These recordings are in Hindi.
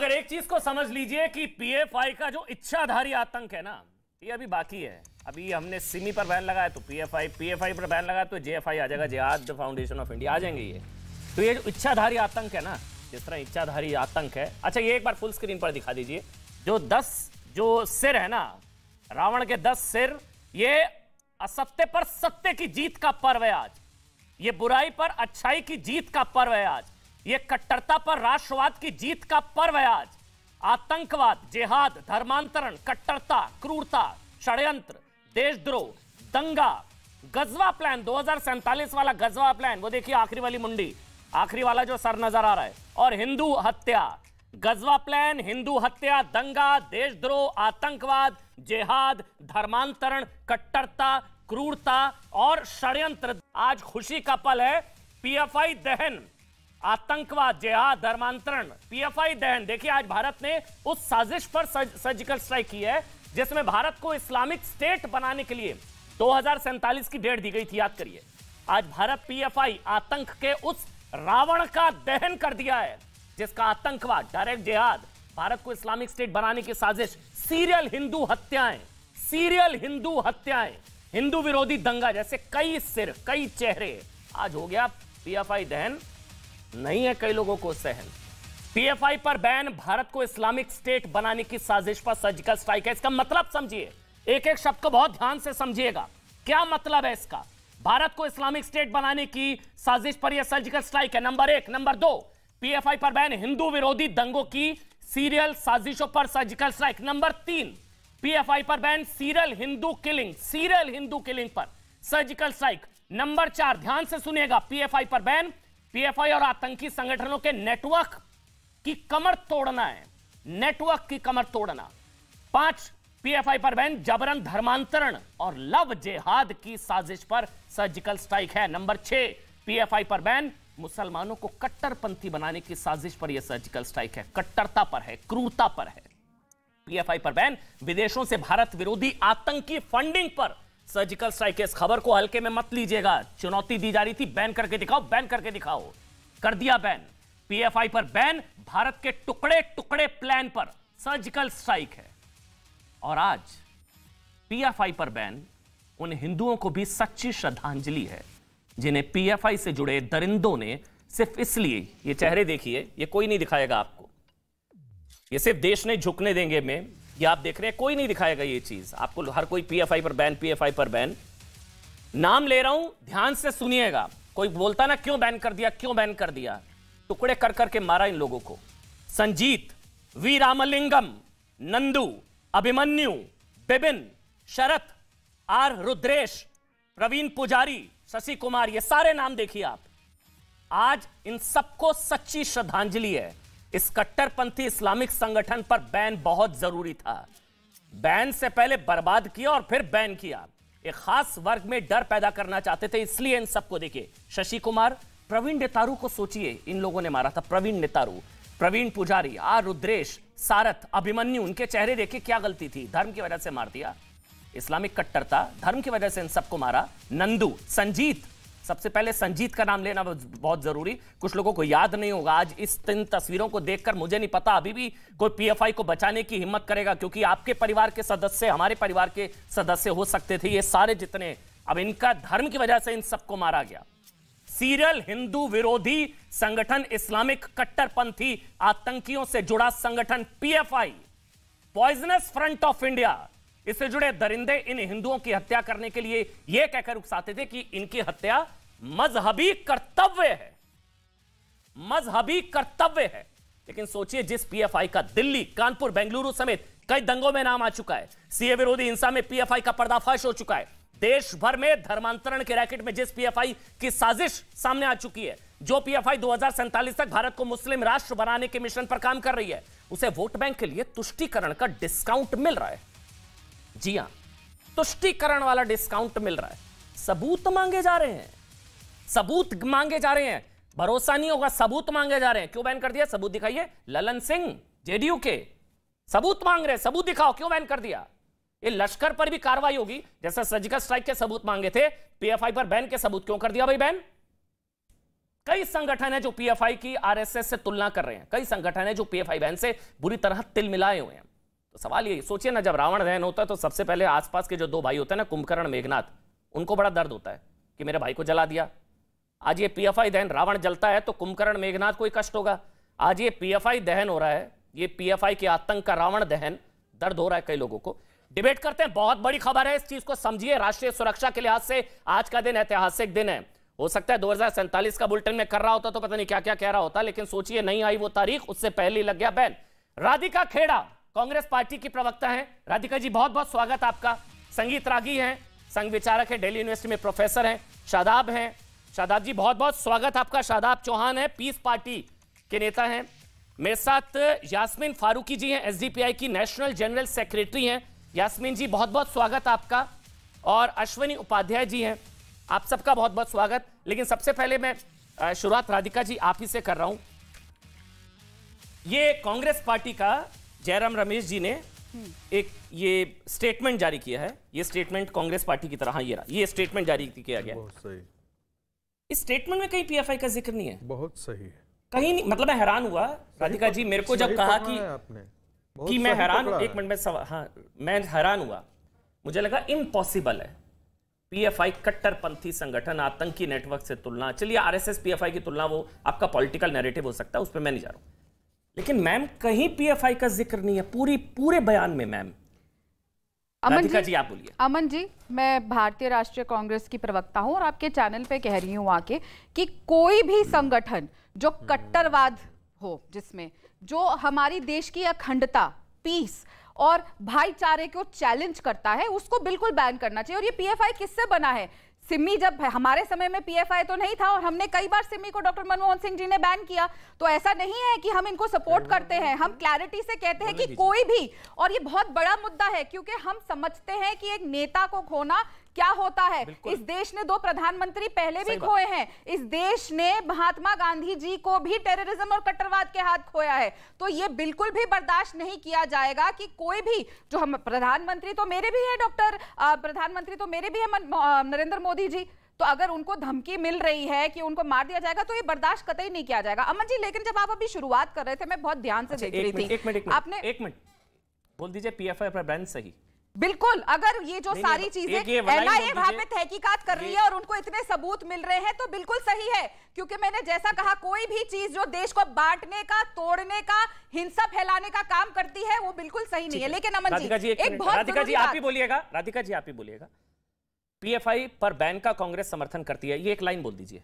मगर एक चीज़ को समझ लीजिए कि पीएफआई का जो इच्छाधारी आतंक है ना, ये अभी बाकी है। अभी हमने सिमी पर बैन लगाया तो पीएफआई पीएफआई पर बैन लगाया तो जेएफआई आ जाएगा जिहाद फाउंडेशन ऑफ़ इंडिया आ जाएँगे ये। तो ये जो इच्छाधारी आतंक है ना, जिस तरह इच्छाधारी आतंक है। अच्छा ये एक बार फुल स्क्रीन पर दिखा दीजिए। जो दस, जो सिर है ना, रावण के दस सिर, ये असत्य पर सत्य की जीत का पर्व है आज। ये बुराई पर अच्छाई की जीत का पर्व है आज। ये कट्टरता पर राष्ट्रवाद की जीत का पर्व है आज। आतंकवाद, जिहाद, धर्मांतरण, कट्टरता, क्रूरता, षड्यंत्र, देशद्रोह, दंगा, गजवा प्लान, दो वाला गजवा प्लान, वो देखिए आखिरी वाली मुंडी, आखिरी वाला जो सर नज़र आ रहा है। और हिंदू हत्या, गजवा प्लान, हिंदू हत्या, दंगा, देशद्रोह, आतंकवाद, जिहाद, धर्मांतरण, कट्टरता, क्रूरता और षड्यंत्र। आज खुशी का पल है, पीएफआई दहन। आतंकवाद, जिहाद, धर्मांतरण, पीएफआई दहन। देखिए, आज भारत ने उस साजिश पर सर्जिकल स्ट्राइक की है, जिसमें भारत को इस्लामिक स्टेट बनाने के लिए दो हज़ार सैंतालीस की डेट दी गई थी। याद करिए, आज भारत पीएफआई आतंक के उस रावण का दहन कर दिया है, जिसका आतंकवाद, डायरेक्ट जिहाद, भारत को इस्लामिक स्टेट बनाने की साजिश, सीरियल हिंदू हत्याएँ, सीरियल हिंदू हत्याएँ, हिंदू विरोधी दंगा जैसे कई सिर, कई चेहरे। आज हो गया पीएफआई दहन। नहीं है कई लोगों को सहन। पीएफआई पर बैन, भारत को इस्लामिक स्टेट बनाने की साजिश पर सर्जिकल स्ट्राइक है। इसका मतलब समझिए एक एक शब्द को बहुत ध्यान से समझिएगा। क्या मतलब है इसका? भारत को इस्लामिक स्टेट बनाने की साजिश पर यह सर्जिकल स्ट्राइक है। नंबर एक। नंबर दो, पीएफआई पर बैन, हिंदू विरोधी दंगों की सीरियल साजिशों पर सर्जिकल स्ट्राइक। नंबर तीन, पीएफआई पर ban, serial Hindu killing, serial Hindu killing पर सर्जिकल स्ट्राइक। नंबर चार, ध्यान से सुनिएगा, पीएफआई पर बैन पीएफआई और आतंकी संगठनों के नेटवर्क की कमर तोड़ना है। नेटवर्क की कमर तोड़ना। पाँच, पीएफआई पर बैन जबरन धर्मांतरण और लव जेहाद की साजिश पर सर्जिकल स्ट्राइक है। नंबर छह, पीएफआई पर बैन मुसलमानों को कट्टरपंथी बनाने की साजिश पर यह सर्जिकल स्ट्राइक है। कट्टरता पर है, क्रूरता पर है। पीएफआई पर बैन विदेशों से भारत विरोधी आतंकी फंडिंग पर सर्जिकल स्ट्राइक इस खबर को हल्के में मत लीजिएगा। चुनौती दी जा रही थी। बैन करके दिखाओ, बैन करके दिखाओ। कर दिया बैन। पीएफआई पर बैन। भारत के टुकड़े टुकड़े प्लान पर सर्जिकल स्ट्राइक है। और आज पीएफआई पर बैन उन हिंदुओं को भी सच्ची श्रद्धांजलि है, जिन्हें पीएफआई से जुड़े दरिंदों ने सिर्फ़ इसलिए, ये चेहरे देखिए, ये कोई नहीं दिखाएगा आपको। ये सिर्फ़ देश ने झुकने देंगे में ये आप देख रहे हैं, कोई नहीं दिखाएगा ये चीज़। आपको हर कोई पीएफआई पर बैन पीएफआई पर बैन। नाम ले रहा हूँ, ध्यान से सुनिएगा। कोई बोलता ना, क्यों बैन कर दिया, क्यों बैन कर दिया? टुकड़े कर करके मारा इन लोगों को। संजीत वी रामलिंगम नंदू, अभिमन्यु बिबिन शरत, आर, रुद्रेश, प्रवीण पुजारी, शशि कुमार, ये सारे नाम देखिए आप। आज इन सबको सच्ची श्रद्धांजलि है। इस कट्टरपंथी इस्लामिक संगठन पर बैन बहुत ज़रूरी था। बैन से पहले बर्बाद किया और फिर बैन किया। एक खास वर्ग में डर पैदा करना चाहते थे, इसलिए इन सबको देखिए। शशि कुमार, प्रवीण नेतारू को सोचिए, इन लोगों ने मारा था प्रवीण नेतारू। प्रवीण पुजारी आर रुद्रेश, सारथ, अभिमन्यु, उनके चेहरे देखिए क्या गलती थी। धर्म की वजह से मार दिया। इस्लामिक कट्टरता, धर्म की वजह से इन सबको मारा। नंदू, संजीत सबसे पहले संजीत का नाम लेना बहुत ज़रूरी। कुछ लोगों को याद नहीं होगा, आज इस तीन तस्वीरों को देखकर मुझे नहीं पता, अभी भी कोई पीएफआई को बचाने की हिम्मत करेगा, क्योंकि आपके परिवार के सदस्य, हमारे परिवार के सदस्य हो सकते थे, ये सारे जितने। अब इनका धर्म की वजह से इन सबको मारा गया। सीरियल हिंदू विरोधी संगठन इस्लामिक कट्टरपंथी आतंकियों से जुड़ा संगठन PFI poisonous front of India इससे जुड़े दरिंदे इन हिंदुओं की हत्या करने के लिए यह कहकर उकसाते थे कि इनकी हत्या मजहबी कर्तव्य है। मजहबी कर्तव्य है। लेकिन सोचिए, जिस पीएफआई का दिल्ली, कानपुर, बेंगलुरु समेत कई दंगों में नाम आ चुका है, सीए विरोधी हिंसा में पीएफआई का पर्दाफाश हो चुका है। देश भर में धर्मांतरण के रैकेट में जिस पीएफआई की साजिश सामने आ चुकी है, जो पीएफआई दो हज़ार सैंतालीस तक भारत को मुस्लिम राष्ट्र बनाने के मिशन पर काम कर रही है, उसे वोट बैंक के लिए तुष्टीकरण का डिस्काउंट मिल रहा है। जी हाँ, तुष्टिकरण वाला डिस्काउंट मिल रहा है। सबूत मांगे जा रहे हैं। सबूत मांगे जा रहे हैं। भरोसा नहीं होगा, सबूत मांगे जा रहे हैं। क्यों बैन कर दिया? सबूत दिखाइए। ललन सिंह, जेडीयू के। सबूत मांग रहे हैं, सबूत दिखाओ, क्यों बैन कर दिया? ये लश्कर पर भी कार्रवाई होगी। जैसा सर्जिकल स्ट्राइक के सबूत मांगे थे, पीएफआई पर बैन के सबूत क्यों कर दिया भाई बैन? कई संगठन है जो पीएफआई की आरएसएस से तुलना कर रहे हैं। कई संगठन है जो पीएफआई बहन से बुरी तरह तिल मिलाए हुए हैं। तो सवाल ये, सोचिए ना, जब रावण दहन होता है तो सबसे पहले आसपास के जो दो भाई होते हैं ना, कुंभकर्ण, मेघनाथ, उनको बड़ा दर्द होता है कि मेरे भाई को जला दिया। आज ये पीएफआई दहन रावण जलता है तो कुंभकर्ण मेघनाथ को कष्ट होगा। आज ये पीएफआई दहन हो रहा है, ये पीएफआई के आतंक का रावण दहन दर्द हो रहा है कई लोगों को। डिबेट करते हैं, बहुत बड़ी खबर है, इस चीज़ को समझिए, राष्ट्रीय सुरक्षा के लिहाज से आज का दिन ऐतिहासिक दिन है। हो सकता है दो हज़ार सैंतालीस का बुलेटिन में कर रहा होता तो पता नहीं क्या क्या कह रहा होता, लेकिन सोचिए, नहीं आई वो तारीख, उससे पहले लग गया ban. Radhika Khera, Congress party की प्रवक्ता है। राधिका जी बहुत बहुत स्वागत आपका। संगीत रागी हैं, संघ विचारक है, डेली यूनिवर्सिटी में प्रोफेसर हैं, शादाब हैं शादाब जी बहुत बहुत स्वागत आपका। शादाब चौहान है पीस पार्टी के नेता हैं। मेरे साथ यास्मीन फारूकी जी हैं एसडीपीआई की नेशनल जनरल सेक्रेटरी हैं। यास्मीन जी बहुत बहुत स्वागत आपका। और अश्वनी उपाध्याय जी हैं आप सबका बहुत बहुत स्वागत। लेकिन सबसे पहले मैं शुरुआत राधिका जी आप ही से कर रहा हूँ। ये कांग्रेस पार्टी का जयराम रमेश जी ने एक ये स्टेटमेंट जारी किया है। ये स्टेटमेंट कांग्रेस पार्टी की तरह हाँ, ये रहा। ये स्टेटमेंट जारी किया गया। सही। इस स्टेटमेंट में कहीं पीएफआई का ज़िक्र नहीं है। बहुत सही है। कहीं नहीं मतलब मैं हैरान हुआ। राधिका जी मेरे को जब कहा कि आपने। कि मैं हैरान एक मिनट में सवाल हाँ मैं हैरान हुआ। मुझे लगा इम्पॉसिबल है। पीएफआई कट्टरपंथी संगठन आतंकी नेटवर्क से तुलना। चलिए आरएसएस पीएफआई की तुलना वो आपका पॉलिटिकल नैरेटिव हो सकता है उस पर मैं नहीं जा रहा हूँ। लेकिन मैम कहीं पीएफआई का ज़िक्र नहीं है। पूरी पूरे बयान में मैम अमन जी, जी आप बोलिए। अमन जी मैं भारतीय राष्ट्रीय कांग्रेस की प्रवक्ता हूँ और आपके चैनल पे कह रही हूँ आके कि कोई भी संगठन जो कट्टरवाद हो जिसमें जो हमारी देश की अखंडता पीस और भाईचारे को चैलेंज करता है उसको बिल्कुल बैन करना चाहिए और ये पीएफआई किससे बना है? सिमी जब हमारे समय में पीएफआई तो नहीं था और हमने कई बार सिमी को डॉक्टर मनमोहन सिंह जी ने बैन किया तो ऐसा नहीं है कि हम इनको सपोर्ट करते हैं। हम क्लैरिटी से कहते हैं कि कोई भी और ये बहुत बड़ा मुद्दा है क्योंकि हम समझते हैं कि एक नेता को खोना क्या होता है? इस देश ने दो प्रधानमंत्री पहले भी खोए हैं। इस देश ने महात्मा गांधी जी को भी टेररिज्म और कट्टरवाद के हाथ खोया है। तो ये बिल्कुल भी बर्दाश्त नहीं किया जाएगा कि कोई भी जो हम प्रधानमंत्री तो मेरे भी है डॉक्टर प्रधानमंत्री तो मेरे भी है नरेंद्र मोदी जी। तो अगर उनको धमकी मिल रही है कि उनको मार दिया जाएगा तो ये बर्दाश्त कतई नहीं किया जाएगा। अमन जी लेकिन जब आप अभी शुरुआत कर रहे थे मैं बहुत ध्यान से अच्छा, देख रही थी। आपने एक मिनट। बोल दीजिए पीएफआई पर बैन सही। बिल्कुल अगर ये जो सारी चीज़ें एनआईए वहाँ पे तहकीकात कर रही है और उनको इतने सबूत मिल रहे हैं तो बिल्कुल सही है। क्योंकि मैंने जैसा कहा कोई भी चीज़ जो देश को बांटने का तोड़ने का हिंसा फैलाने का काम करती है वो बिल्कुल सही नहीं है। लेकिन अमन जी एक बहुत राधिका जी आप ही बोलिएगा राधिका जी आप ही बोलिएगा। पीएफआई पर बैन का कांग्रेस समर्थन करती है ये एक लाइन बोल दीजिए।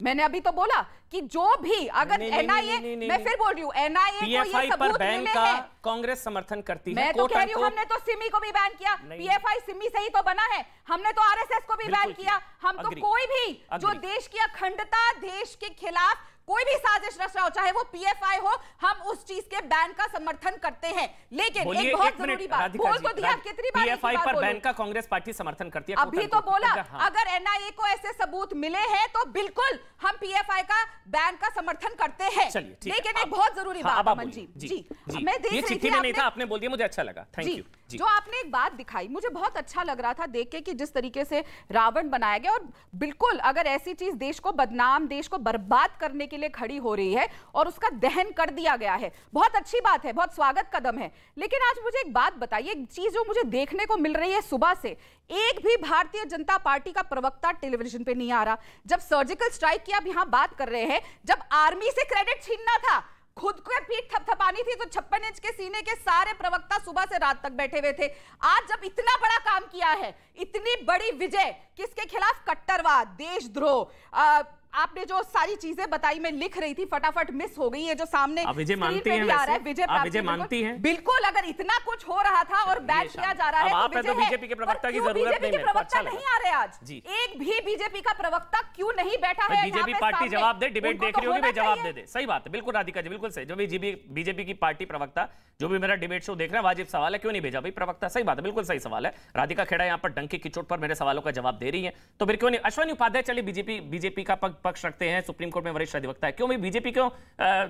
मैंने अभी तो बोला कि जो भी अगर एनआईए मैं फिर बोल रही हूँ एनआईए को ये सबूत मिले का कांग्रेस समर्थन करती मैं है तो कह रही हूँ हमने तो सिमी को भी बैन किया पीएफआई सिमी से ही तो बना है हमने तो आरएसएस को भी बैन किया। हम तो कोई भी जो देश की अखंडता देश के खिलाफ कोई भी साजिश रच रहा हो चाहे वो पीएफआई हो हम उस चीज़ के बैन का समर्थन करते हैं। लेकिन एक बहुत ज़रूरी बात बोल तो दिया कितनी बार पीएफआई पर बैन का कांग्रेस पार्टी समर्थन करती है अभी तो बोला हाँ। अगर एनआईए को ऐसे सबूत मिले हैं तो बिल्कुल हम पीएफआई का बैन का समर्थन करते हैं। लेकिन एक बहुत ज़रूरी हाँ, बात अमन जी जी मैं देख रही थी आपने बोल दिया मुझे अच्छा लगा। थैंक यू जो आपने एक बात दिखाई मुझे बहुत अच्छा लग रहा था देख के कि जिस तरीके से रावण बनाया गया और बिल्कुल अगर ऐसी चीज़ देश को बदनाम देश को बर्बाद करने के लिए खड़ी हो रही है और उसका दहन कर दिया गया है। बहुत अच्छी बात है, बहुत स्वागत कदम है। लेकिन आज मुझे एक बात बताइए, एक चीज़ जो मुझे देखने को मिल रही है सुबह से, एक भी भारतीय जनता पार्टी का प्रवक्ता टेलीविज़न पे नहीं आ रहा। जब सर्जिकल स्ट्राइक की आप यहाँ बात कर रहे हैं, जब आर्मी से क्रेडिट छीनना था, खुद को पीठ थपथपानी थी तो छप्पन इंच के सीने के सारे प्रवक्ता सुबह से रात तक बैठे हुए थे। आज जब इतना बड़ा काम किया है, इतनी बड़ी विजय, किसके खिलाफ कट्टरवाद, देशद्रोह आपने जो सारी चीज़ें बताई मैं लिख रही थी फटाफट मिस हो गई है जो सामने विजय मानती है आ रहा है। विजय विजय मानती है? बिल्कुल अगर इतना कुछ हो रहा था और बैच किया जा रहा है तो बीजेपी के प्रवक्ता की ज़रूरत नहीं है प्रवक्ता नहीं आ रहे आज? एक भी बीजेपी का प्रवक्ता क्यों नहीं बैठा है? बीजेपी पार्टी जवाब दे डिबेट देख रही होगी जवाब दे दे। सही बात है बिल्कुल राधिका जी बिल्कुल सही। जो भी बीजेपी की पार्टी प्रवक्ता जो भी मेरा डिबेट शो देख रहा है वाजिब सवाल है क्यों नहीं भेजा? भाई प्रवक्ता सही बात है बिल्कुल सही सवाल है। राधिका खेड़ा यहाँ पर डंकी की चोट पर मेरे सवालों का जवाब दे रही है। तो फिर क्यों नहीं? अश्वनी उपाध्याय चलिए बीजेपी बीजेपी का पक्ष रखते हैं, सुप्रीम कोर्ट में वरिष्ठ अधिवक्ता है। क्यों भाई बीजेपी क्यों?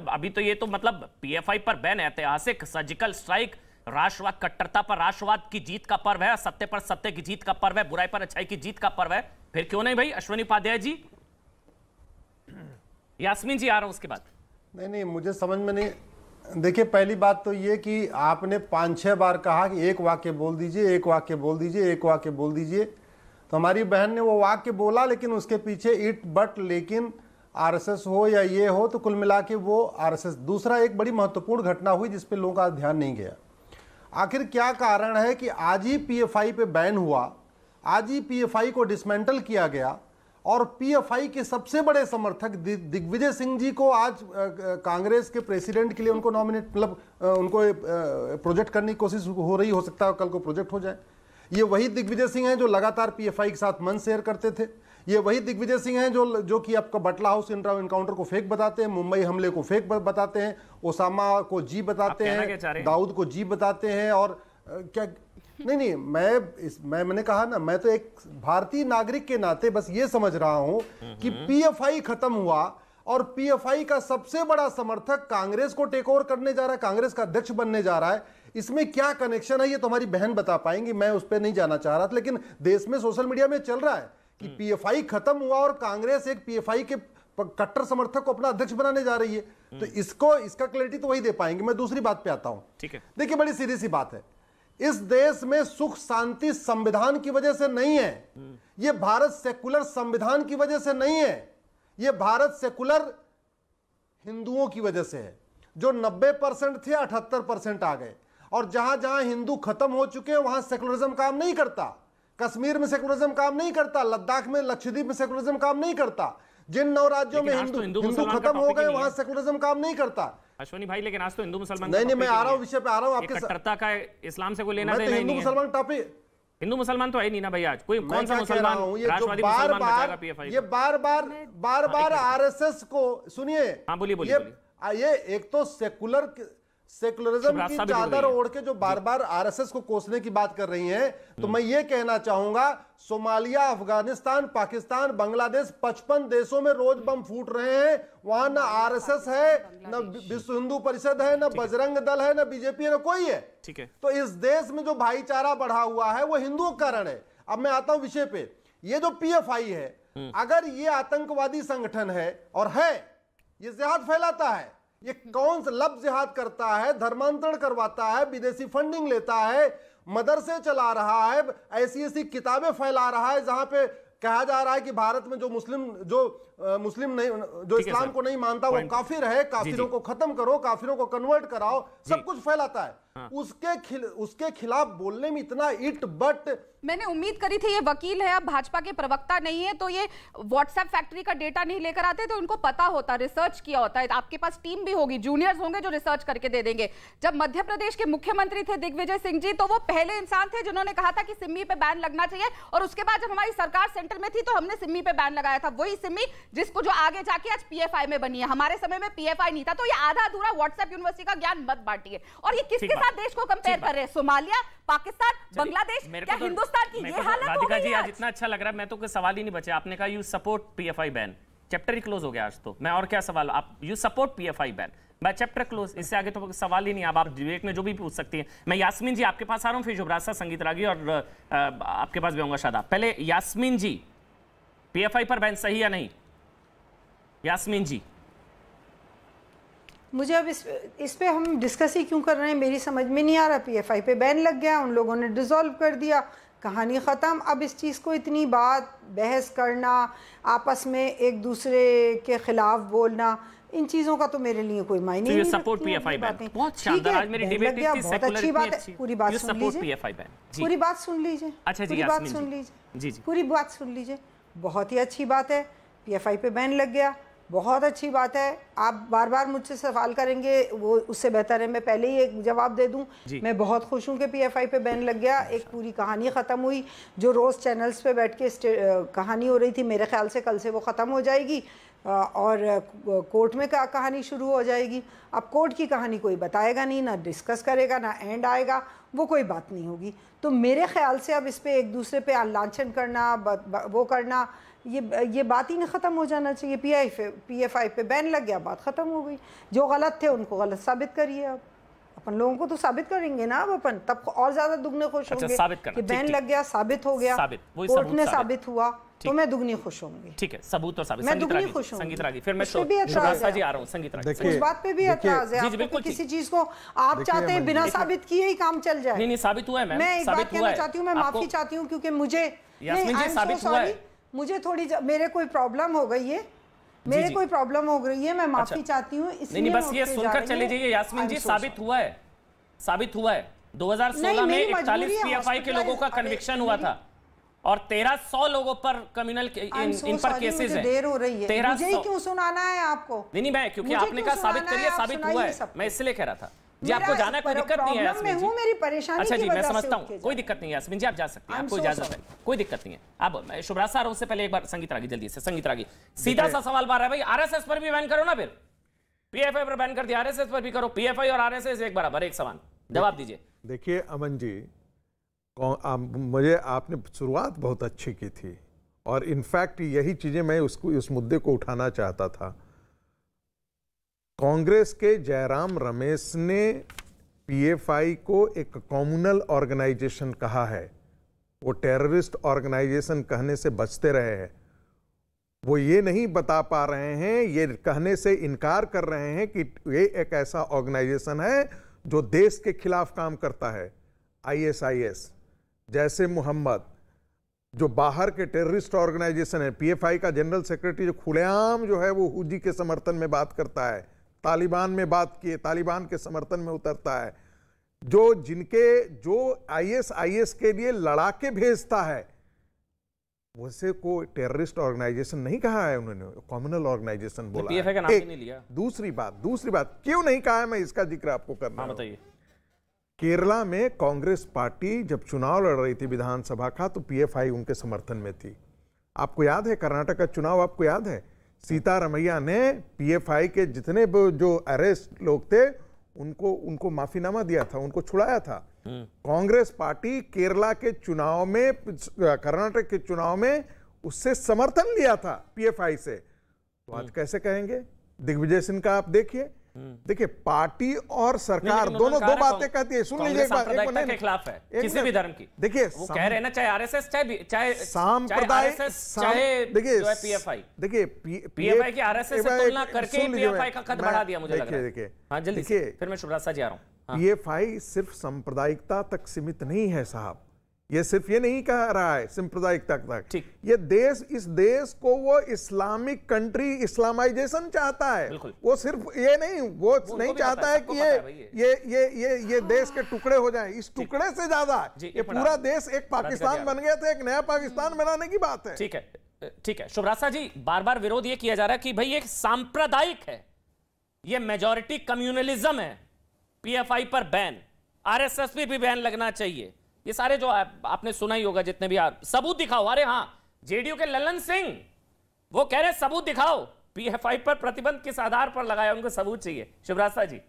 अभी तो ये तो मतलब पीएफआई पर बैन ऐतिहासिक सर्जिकल स्ट्राइक राष्ट्रवाद कट्टरता पर, राष्ट्रवाद की जीत का पर्व है, सत्य पर सत्य की जीत का पर्व है, बुराई पर अच्छाई की जीत का पर्व है। फिर क्यों नहीं भाई, अश्वनी उपाध्याय जी? यास्मीन जी आ रहा हूँ उसके बाद। नहीं नहीं, मुझे समझ में नहीं, देखिए, पहली बात तो ये कि आपने पाँच छह बार कहा कि एक वाक्य बोल दीजिए, एक वाक्य बोल दीजिए, एक वाक्य बोल दीजिए। तो हमारी बहन ने वो वाक्य बोला, लेकिन उसके पीछे इट बट, लेकिन आरएसएस हो या ये हो तो कुल मिला के वो आरएसएस। दूसरा एक बड़ी महत्वपूर्ण घटना हुई जिस पे लोगों का ध्यान नहीं गया। आखिर क्या कारण है कि आज ही पीएफआई पे बैन हुआ? आज ही पीएफआई को डिसमेंटल किया गया। और पीएफआई के सबसे बड़े समर्थक दिग्विजय सिंह जी को आज कांग्रेस के प्रेसिडेंट के लिए उनको नॉमिनेट मतलब उनको प्रोजेक्ट करने की कोशिश हो रही, हो सकता है कल को प्रोजेक्ट हो जाए। ये वही दिग्विजय सिंह हैं जो लगातार पीएफआई के साथ मन शेयर करते थे। ये वही दिग्विजय सिंह हैं जो जो कि आपका बटला हाउस इनकाउंटर को फेक बताते हैं मुंबई हमले को फेक बताते हैं ओसामा को जी बताते हैं दाऊद को जी बताते हैं और क्या नहीं नहीं मैं इस मैं मैंने कहा ना मैं तो एक भारतीय नागरिक के नाते बस ये समझ रहा हूँ कि पीएफआई खत्म हुआ और पीएफआई का सबसे बड़ा समर्थक कांग्रेस को टेक ओवर करने जा रहा है कांग्रेस का अध्यक्ष बनने जा रहा है। इसमें क्या कनेक्शन है ये तो हमारी बहन बता पाएँगी मैं उस पर नहीं जाना चाह रहा था लेकिन देश में सोशल मीडिया में चल रहा है कि पीएफआई हम्म। खत्म हुआ और कांग्रेस एक पीएफआई के कट्टर समर्थक को अपना अध्यक्ष बनाने जा रही है। तो हम्म। इसको इसका क्लैरिटी तो वही दे पाएँगे। मैं दूसरी बात पे आता हूँ। ठीक है। देखिए बड़ी सीधी सी बात है। इस देश में सुख शांति संविधान की वजह से नहीं है। हम्म। यह भारत सेकुलर संविधान की वजह से नहीं है। यह भारत सेकुलर हिंदुओं की वजह से है। जो 90 परसेंट थे 78 परसेंट आ गए। और जहाँ जहाँ हिंदू खत्म हो चुके हैं वहाँ सेकुलरिज्म काम नहीं करता। कश्मीर में सेकुलरिज्म काम नहीं करता लद्दाख में लक्षद्वीप में सेकुलरिज्म काम नहीं करता। जिन नौ राज्यों में हिंदू तो हिंदू खत्म हो गए वहाँ सेकुलरिज्म काम नहीं करता। अश्वनी भाई लेकिन आज तो हिंदू मुसलमान नहीं नहीं मैं आ रहा हूँ विषय पे आ रहा हूँ आपके कट्टरता का इस्लाम से कोई लेना तो देना हिंदू मुसलमान टॉपिक हिंदू मुसलमान तो है नहीं ना भैया आज। कोई कौन सा मुसलमान राष्ट्रवादी बार बार ये बार बार बार बार आरएसएस को सुनिए हाँ बोलिए बोलिए ये एक तो सेकुलर सेकुलरिज्म की चादर ओढ़ के जो बार बार आरएसएस को कोसने की बात कर रही हैं तो। मैं ये कहना चाहूँगा सोमालिया अफ़गानिस्तान पाकिस्तान बांग्लादेश 55 देशों में रोज बम फूट रहे हैं। वहाँ ना आरएसएस है न विश्व हिंदू परिषद है न बजरंग दल है न बीजेपी है ना कोई है। ठीक है। तो इस देश में जो भाईचारा बढ़ा हुआ है वो हिंदुओं के कारण है। अब मैं आता हूँ विषय पे। ये जो पीएफआई है हम्म। अगर ये आतंकवादी संगठन है और है ये जिहाद फैलाता है ये कौन सा लब जिहाद करता है, धर्मांतरण करवाता है, विदेशी फंडिंग लेता है, मदरसे चला रहा है ऐसी ऐसी किताबें फैला रहा है, जहाँ पे कहा जा रहा है कि भारत में जो मुस्लिम, जो मुस्लिम नहीं जो इस्लाम को नहीं मानता वो काफिर है काफिरों को खत्म करो काफिरों को कन्वर्ट कराओ सब कुछ फैलाता है। हाँ। उसके खिल, उसके खिलाफ बोलने में इतना इट बट मैंने उम्मीद करी थी ये वकील है अब भाजपा के प्रवक्ता नहीं है तो ये व्हाट्सएप फैक्ट्री का डेटा नहीं लेकर आते तो उनको पता होता रिसर्च किया होता है। आपके पास टीम भी होगी जूनियर्स होंगे जो रिसर्च करके दे देंगे। जब मध्य प्रदेश के मुख्यमंत्री थे दिग्विजय सिंह जी तो वो पहले इंसान थे जिन्होंने कहा था कि सिम्मी पे बैन लगना चाहिए और उसके बाद जब हमारी सरकार सेंटर में थी तो हमने सिम्मी पे बैन लगाया था। वही सिम्मी जिसको जो आगे जाके आज पीएफआई में बनी है। हमारे समय में पीएफआई नहीं था तो ये आधा अधूरा व्हाट्सएप यूनिवर्सिटी का ज्ञान मत बांटिए। और ये किसके साथ देश को कंपेयर कर रहे हैं? सोमालिया पाकिस्तान बांग्लादेश क्या तो- हिंदुस्तान की ये तो हालत राधिका जी आज इतना अच्छा लग रहा है मैं तो कोई सवाल ही नहीं बचे। आपने कहा you support PFI ban chapter he close हो गया आज तो। मैं और क्या सवाल आप यू सपोर्ट पीएफआई बैन मैं चैप्टर क्लोज इससे आगे तो सवाल ही नहीं अब आप डिबेट में जो भी पूछ सकती हैं। मैं यास्मीन जी आपके पास आ रहा हूँ फिर जुबराज संगीत रागी और आपके पास भी होंगे शादा पहले यास्मीन जी पीएफआई पर बैन सही या नहीं? यास्मीन जी। मुझे अब इस इस पे हम डिस्कस ही क्यों कर रहे हैं? मेरी समझ में नहीं आ रहा पीएफआई पे बैन लग गया उन लोगों ने डिज़ोल्व कर दिया। कहानी ख़त्म। अब इस चीज़ को इतनी बात बहस करना आपस में एक दूसरे के ख़िलाफ़ बोलना इन चीज़ों का तो मेरे लिए कोई मायने नहीं सपोर्ट पीएफआई बैन बहुत शानदार। आज मेरी डिबेट थी बहुत अच्छी बात है। पूरी बात सुन लीजिए। पूरी बात सुन लीजिए। अच्छा जी बात सुन लीजिए। जी जी। पूरी बात सुन लीजिए। बहुत ही अच्छी बात है। पीएफआई पे बैन लग गया। बहुत अच्छी बात है। आप बार बार मुझसे सवाल करेंगे वो उससे बेहतर है। मैं पहले ही एक जवाब दे दूँ। मैं बहुत खुश हूँ कि पीएफआई पे बैन लग गया। एक पूरी कहानी ख़त्म हुई जो रोज़ चैनल्स पे बैठ के कहानी हो रही थी मेरे ख्याल से कल से वो ख़त्म हो जाएगी। और कोर्ट में का कहानी शुरू हो जाएगी। अब कोर्ट की कहानी कोई बताएगा नहीं ना डिस्कस करेगा ना एंड आएगा वो कोई बात नहीं होगी। तो मेरे ख्याल से अब इस पर एक दूसरे पे लाछन करना वो करना ये ये बात ही नहीं ख़त्म हो जाना चाहिए। P I P F I पे बैन लग गया बात ख़त्म हो गई। जो गलत थे उनको गलत साबित करिए आप। अपन लोगों को तो साबित करेंगे ना अब अपन। तब और ज़्यादा दुगने खुश अच्छा, होंगे कि बैन लग गया साबित हो गया। कोर्ट में साबित। हुआ तो मैं दुगनी खुश होंगी। ठीक है सबूत और साबित। मैं दुगनी खुश हूँ संगीत रागी फिर मैं पे भी एतराज़ जी आ रहा हूँ संगीत रागी। उस बात पे भी एतराज़ है। जी, जी, आपको बिल्कुल कि किसी चीज़ को आप चाहते हैं बिना साबित किए ही काम चल जाए। नहीं नहीं साबित हुआ है मैं एक बात साबित कहना चाहती हूँ मैं माफ़ी चाहती हूँ क्योंकि मुझे यास्मीन जी, साबित हुआ है। मुझे थोड़ी मेरे कोई प्रॉब्लम हो गई है? मेरे। कोई प्रॉब्लम हो गई है? मैं माफ़ी अच्छा। चाहती हूँ नहीं इसलिए नहीं बस ये सुनकर चले जाइए यास्मीन जी साबित हुआ है। साबित हुआ है। 2016 नहीं, में 41 पीएफआई के लोगों का कन्विक्शन हुआ था। और 1300 लोगों पर कम्युनल इन, so इन पर केसेस हैं। देर हो रही है। तेरह मुझे ही सौ- क्यों सुनाना है आपको? नहीं नहीं मैं क्योंकि आपने कहा साबित करिए साबित हुआ है। मैं इसलिए कह रहा था जी आपको जाना कोई पर- दिक्कत नहीं है में जी। मेरी परेशानी अच्छा जी मैं समझता हूँ। कोई दिक्कत नहीं है यास्मीन जी आप जा सकते हैं। आपको इजाज़त है कोई दिक्कत नहीं है। अब मैं शुभ्रास्ता और उससे पहले एक बार संगीत रागी जल्दी से। संगीत रागी सीधा सा सवाल बार है भाई आरएसएस पर भी बैन करो ना फिर। पीएफआई पर बैन कर दिया आरएसएस पर भी करो। पीएफआई और आरएसएस एक बराबर एक समान। जवाब दीजिए। देखिए अमन जी आ, मुझे आपने शुरुआत बहुत अच्छी की थी। और इनफैक्ट यही चीज़ें मैं उसको उस मुद्दे को उठाना चाहता था। कांग्रेस के जयराम रमेश ने पीएफआई को एक कम्युनल ऑर्गेनाइजेशन कहा है। वो टेररिस्ट ऑर्गेनाइजेशन कहने से बचते रहे हैं। वो ये नहीं बता पा रहे हैं ये कहने से इनकार कर रहे हैं कि ये एक ऐसा ऑर्गेनाइजेशन है जो देश के खिलाफ काम करता है आईएसआईएस जैसे मोहम्मद जो बाहर के टेररिस्ट ऑर्गेनाइजेशन है पीएफआई का जनरल सेक्रेटरी जो खुलेआम जो है वो हुजी के समर्थन में बात करता है तालिबान में बात किए तालिबान के समर्थन में उतरता है जो जिनके जो आईएसआईएस के लिए लड़ाके भेजता है वैसे को टेररिस्ट ऑर्गेनाइजेशन नहीं कहा है उन्होंने कम्युनल ऑर्गेनाइजेशन बोला PFI का नाम नहीं लिया। दूसरी बात दूसरी बात क्यों नहीं कहा है मैं इसका ज़िक्र आपको करना हाँ है। बताइए केरला में कांग्रेस पार्टी जब चुनाव लड़ रही थी विधानसभा का तो पीएफआई उनके समर्थन में थी। आपको याद है कर्नाटक का चुनाव? आपको याद है? सीतारमैया ने पीएफआई के जितने जो अरेस्ट लोग थे उनको उनको माफीनामा दिया था उनको छुड़ाया था। कांग्रेस पार्टी केरला के चुनाव में कर्नाटक के चुनाव में उससे समर्थन लिया था पीएफआई से। तो आज कैसे कहेंगे? दिग्विजय सिंह का आप देखिए। देखिए पार्टी और सरकार लेकिन दोनों दो बातें कहती है। सुन लीजिए एक बात एक के खिलाफ है किसी भी धर्म की। देखिए वो कह रहे हैं ना चाहे आरएसएस चाहे चाहे सांप्रदाय चाहे देखिए जो है पीएफआई देखिए पीएफआई की आरएसएस से तुलना करके पीएफआई का कद बढ़ा दिया मुझे लग रहा है। देखिए हाँ जल्दी फिर मैं शुभ्रास्ता जी आ रहा हूँ। हाँ। पीएफआई सिर्फ़ सांप्रदायिकता तक सीमित नहीं है साहब। ये सिर्फ़ ये नहीं कह रहा है सांप्रदायिकता तक ठीक। ये देश इस देश को वो इस्लामिक कंट्री इस्लामाइजेशन चाहता है। वो सिर्फ़ ये नहीं वो नहीं चाहता है, है कि ये है ये। ये ये ये ये देश के टुकड़े हो जाएँ। इस टुकड़े से ज़्यादा ये पूरा देश एक पाकिस्तान बन गया था एक नया पाकिस्तान बनाने की बात है। ठीक है ठीक है। शुभ्रास्ता जी बार बार विरोध ये किया जा रहा है कि भाई ये सांप्रदायिक है। ये मेजोरिटी कम्युनलिज्म है। पीएफआई पर बैन आरएसएस पे भी बैन लगना चाहिए। ये सारे जो आप, आपने सुना ही होगा जितने भी आप सबूत दिखाओ। अरे हाँ जेडीयू के ललन सिंह वो कह रहे सबूत दिखाओ। पीएफआई पर प्रतिबंध किस आधार पर लगाया? उनको सबूत चाहिए। शिवराज जी।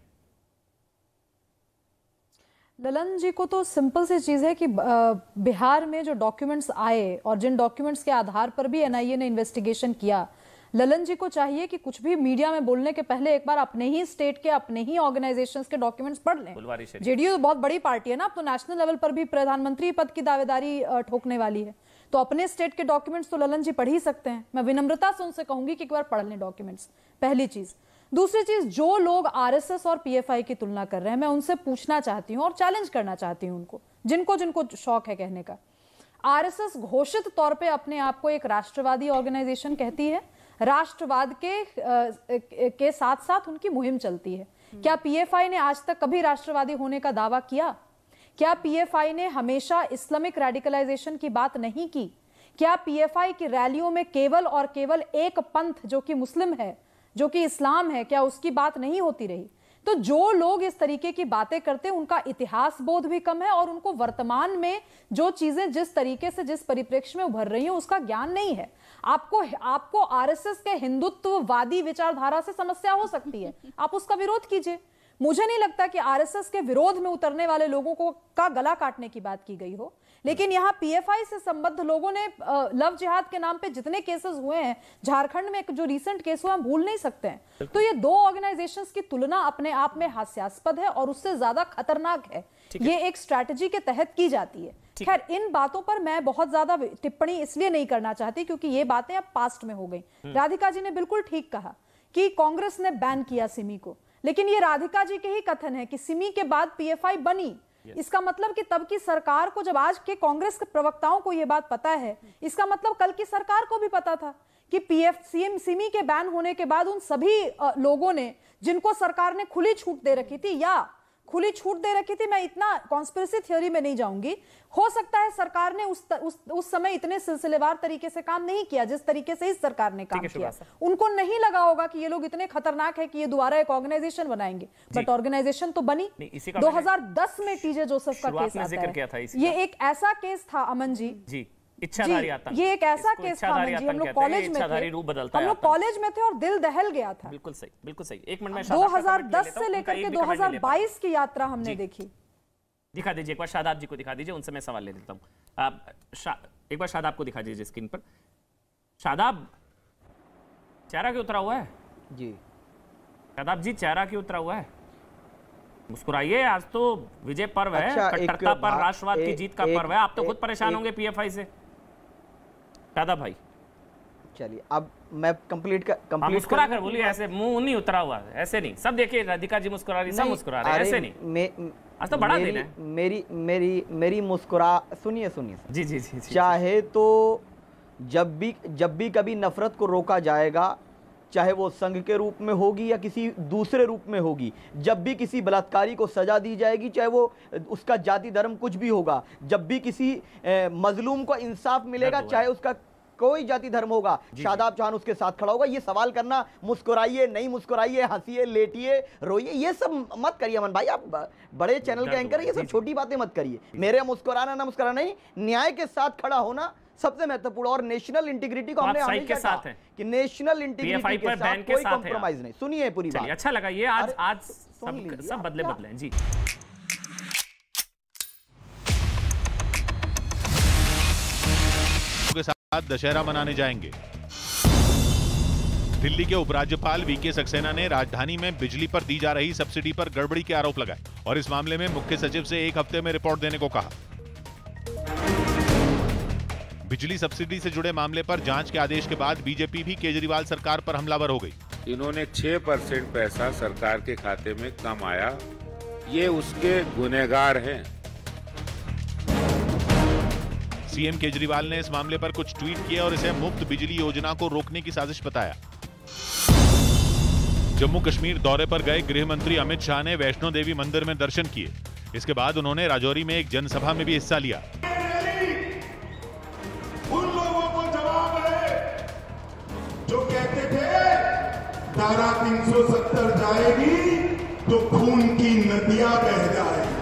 ललन जी को तो सिंपल सी चीज़ है कि बिहार में जो डॉक्यूमेंट्स आए और जिन डॉक्यूमेंट्स के आधार पर भी एनआईए ने इन्वेस्टिगेशन किया ललन जी को चाहिए कि कुछ भी मीडिया में बोलने के पहले एक बार अपने ही स्टेट के अपने ही ऑर्गेनाइजेशन के डॉक्यूमेंट्स पढ़ लें। जेडीयू तो बहुत बड़ी पार्टी है ना अब तो नेशनल लेवल पर भी प्रधानमंत्री पद की दावेदारी ठोकने वाली है। तो अपने स्टेट के डॉक्यूमेंट्स तो ललन जी पढ़ ही सकते हैं। मैं विनम्रता से उनसे कहूँगी कि एक बार पढ़ लें डॉक्यूमेंट्स। पहली चीज़। दूसरी चीज़ जो लोग आरएसएस और पीएफआई की तुलना कर रहे हैं मैं उनसे पूछना चाहती हूँ और चैलेंज करना चाहती हूँ उनको जिनको जिनको शौक है कहने का। आरएसएस घोषित तौर पे अपने आप को एक राष्ट्रवादी ऑर्गेनाइजेशन कहती है। राष्ट्रवाद के के साथ साथ उनकी मुहिम चलती है। क्या पीएफआई ने आज तक कभी राष्ट्रवादी होने का दावा किया? क्या पीएफआई ने हमेशा इस्लामिक रेडिकलाइजेशन की बात नहीं की? क्या पीएफआई की रैलियों में केवल और केवल एक पंथ जो कि मुस्लिम है जो कि इस्लाम है क्या उसकी बात नहीं होती रही? तो जो लोग इस तरीके की बातें करते हैं उनका इतिहास बोध भी कम है और उनको वर्तमान में जो चीज़ें जिस तरीके से जिस परिप्रेक्ष्य में उभर रही हैं उसका ज्ञान नहीं है। आपको आपको आरएसएस के हिंदुत्ववादी विचारधारा से समस्या हो सकती है। आप उसका विरोध कीजिए। मुझे नहीं लगता कि आरएसएस के विरोध में उतरने वाले लोगों को का गला काटने की बात की गई हो। लेकिन यहाँ पीएफआई से संबद्ध लोगों ने लव जिहाद के नाम पे जितने केसेस हुए हैं झारखंड में एक जो रिसेंट केस हुआ हम भूल नहीं सकते हैं। तो ये दो ऑर्गेनाइजेशंस की तुलना अपने आप में हास्यास्पद है और उससे ज़्यादा खतरनाक है। ये एक स्ट्रैटेजी के तहत की जाती है। खैर इन बातों पर मैं बहुत ज़्यादा टिप्पणी इसलिए नहीं करना चाहती क्योंकि ये बातें अब पास्ट में हो गई। हम्म। राधिका जी ने बिल्कुल ठीक कहा कि कांग्रेस ने बैन किया सिमी को। लेकिन ये राधिका जी के ही कथन है कि सिमी के बाद पीएफआई बनी। इसका मतलब कि तब की सरकार को जब आज के कांग्रेस के प्रवक्ताओं को यह बात पता है इसका मतलब कल की सरकार को भी पता था कि पीएफ सीएम सिमी के बैन होने के बाद उन सभी लोगों ने जिनको सरकार ने खुली छूट दे रखी थी या खुली छूट दे रखी थी मैं इतना कॉन्स्पिरसी थ्योरी में नहीं जाऊँगी। हो सकता है सरकार ने उस उस, उस समय इतने सिलसिलेवार तरीके से काम नहीं किया जिस तरीके से इस सरकार ने काम किया। उनको नहीं लगा होगा कि ये लोग इतने खतरनाक है कि ये दोबारा एक ऑर्गेनाइजेशन बनाएँगे। बट ऑर्गेनाइजेशन तो बनी। 2010 में टीजे जोसेफ का केस आता है। ये एक ऐसा केस था अमन जी। जी। इच्छाधारी आतंक। ये एक ऐसा केस था जी हम लोग कॉलेज में थे। रूप बदलता हम लोग कॉलेज में थे और दिल दहल गया था। बिल्कुल सही बिल्कुल सही। एक मिनट में 2010 से लेकर के 2022 की यात्रा हमने देखी। दिखा दीजिए एक बार शादाब जी को दिखा दीजिए उनसे मैं सवाल ले लेता हूँ। एक बार शादाब को दिखा दीजिए स्क्रीन पर। शादाब चेहरा क्यों उतरा हुआ है? जी। शादाब जी चेहरा क्यों उतरा हुआ है? मुस्कुराइए आज तो विजय पर्व है अच्छा, कट्टरता पर राष्ट्रवाद की जीत का पर्व है। आप तो खुद परेशान होंगे पीएफआई से। दादा भाई। चलिए अब मैं कंप्लीट कर कंप्लीट हाँ, मुस्कुरा कर बोलिए ऐसे मुँह नहीं उतरा हुआ ऐसे नहीं। सब देखिए राधिका जी मुस्कुरा रही सब मुस्कुरा रहे ऐसे नहीं। आज तो बड़ा दिन है। मेरी मेरी मेरी मुस्कुरा सुनिए सुनिए जी जी जी। चाहे तो जब भी जब भी कभी नफरत को रोका जाएगा चाहे वो संघ के रूप में होगी या किसी दूसरे रूप में होगी जब भी किसी बलात्कारी को सजा दी जाएगी चाहे वो उसका जाति धर्म कुछ भी होगा जब भी किसी मजलूम को इंसाफ मिलेगा चाहे उसका कोई जाति धर्म होगा शादाब चौहान उसके साथ खड़ा होगा ये सवाल करना मुस्कुराइए नहीं मुस्कुराइए हंसीए लेटिए रोइए ये सब मत करिए अमन भाई आप बड़े चैनल के एंकर ये सब छोटी बातें मत करिए। मेरे मुस्कुराना ना मुस्कुराना नहीं न्याय के साथ खड़ा होना सबसे महत्वपूर्ण और नेशनल इंटीग्रिटी को हमने हमेशा के साथ है। कि नेशनल इंटीग्रिटी के साथ कोई कॉम्प्रोमाइज नहीं। सुनिए पूरी बात। अच्छा लगा ये। आज आज सब सब बदले बदले जी। के साथ दशहरा मनाने जाएँगे। दिल्ली के उपराज्यपाल वीके सक्सेना ने राजधानी में बिजली पर दी जा रही सब्सिडी पर गड़बड़ी के आरोप लगाए और इस मामले में मुख्य सचिव से एक हफ़्ते में रिपोर्ट देने को कहा। बिजली सब्सिडी से जुड़े मामले पर जाँच के आदेश के बाद बीजेपी भी केजरीवाल सरकार पर हमलावर हो गई। इन्होंने 6 परसेंट पैसा सरकार के खाते में कम आया ये उसके गुनेगार हैं। सीएम केजरीवाल ने इस मामले पर कुछ ट्वीट किए और इसे मुफ़्त बिजली योजना को रोकने की साजिश बताया। जम्मू कश्मीर दौरे पर गए गृह मंत्री अमित शाह ने वैष्णो देवी मंदिर में दर्शन किए। इसके बाद उन्होंने राजौरी में एक जनसभा में भी हिस्सा लिया। धारा 370 जाएगी तो खून की नदियाँ बह जाएगी।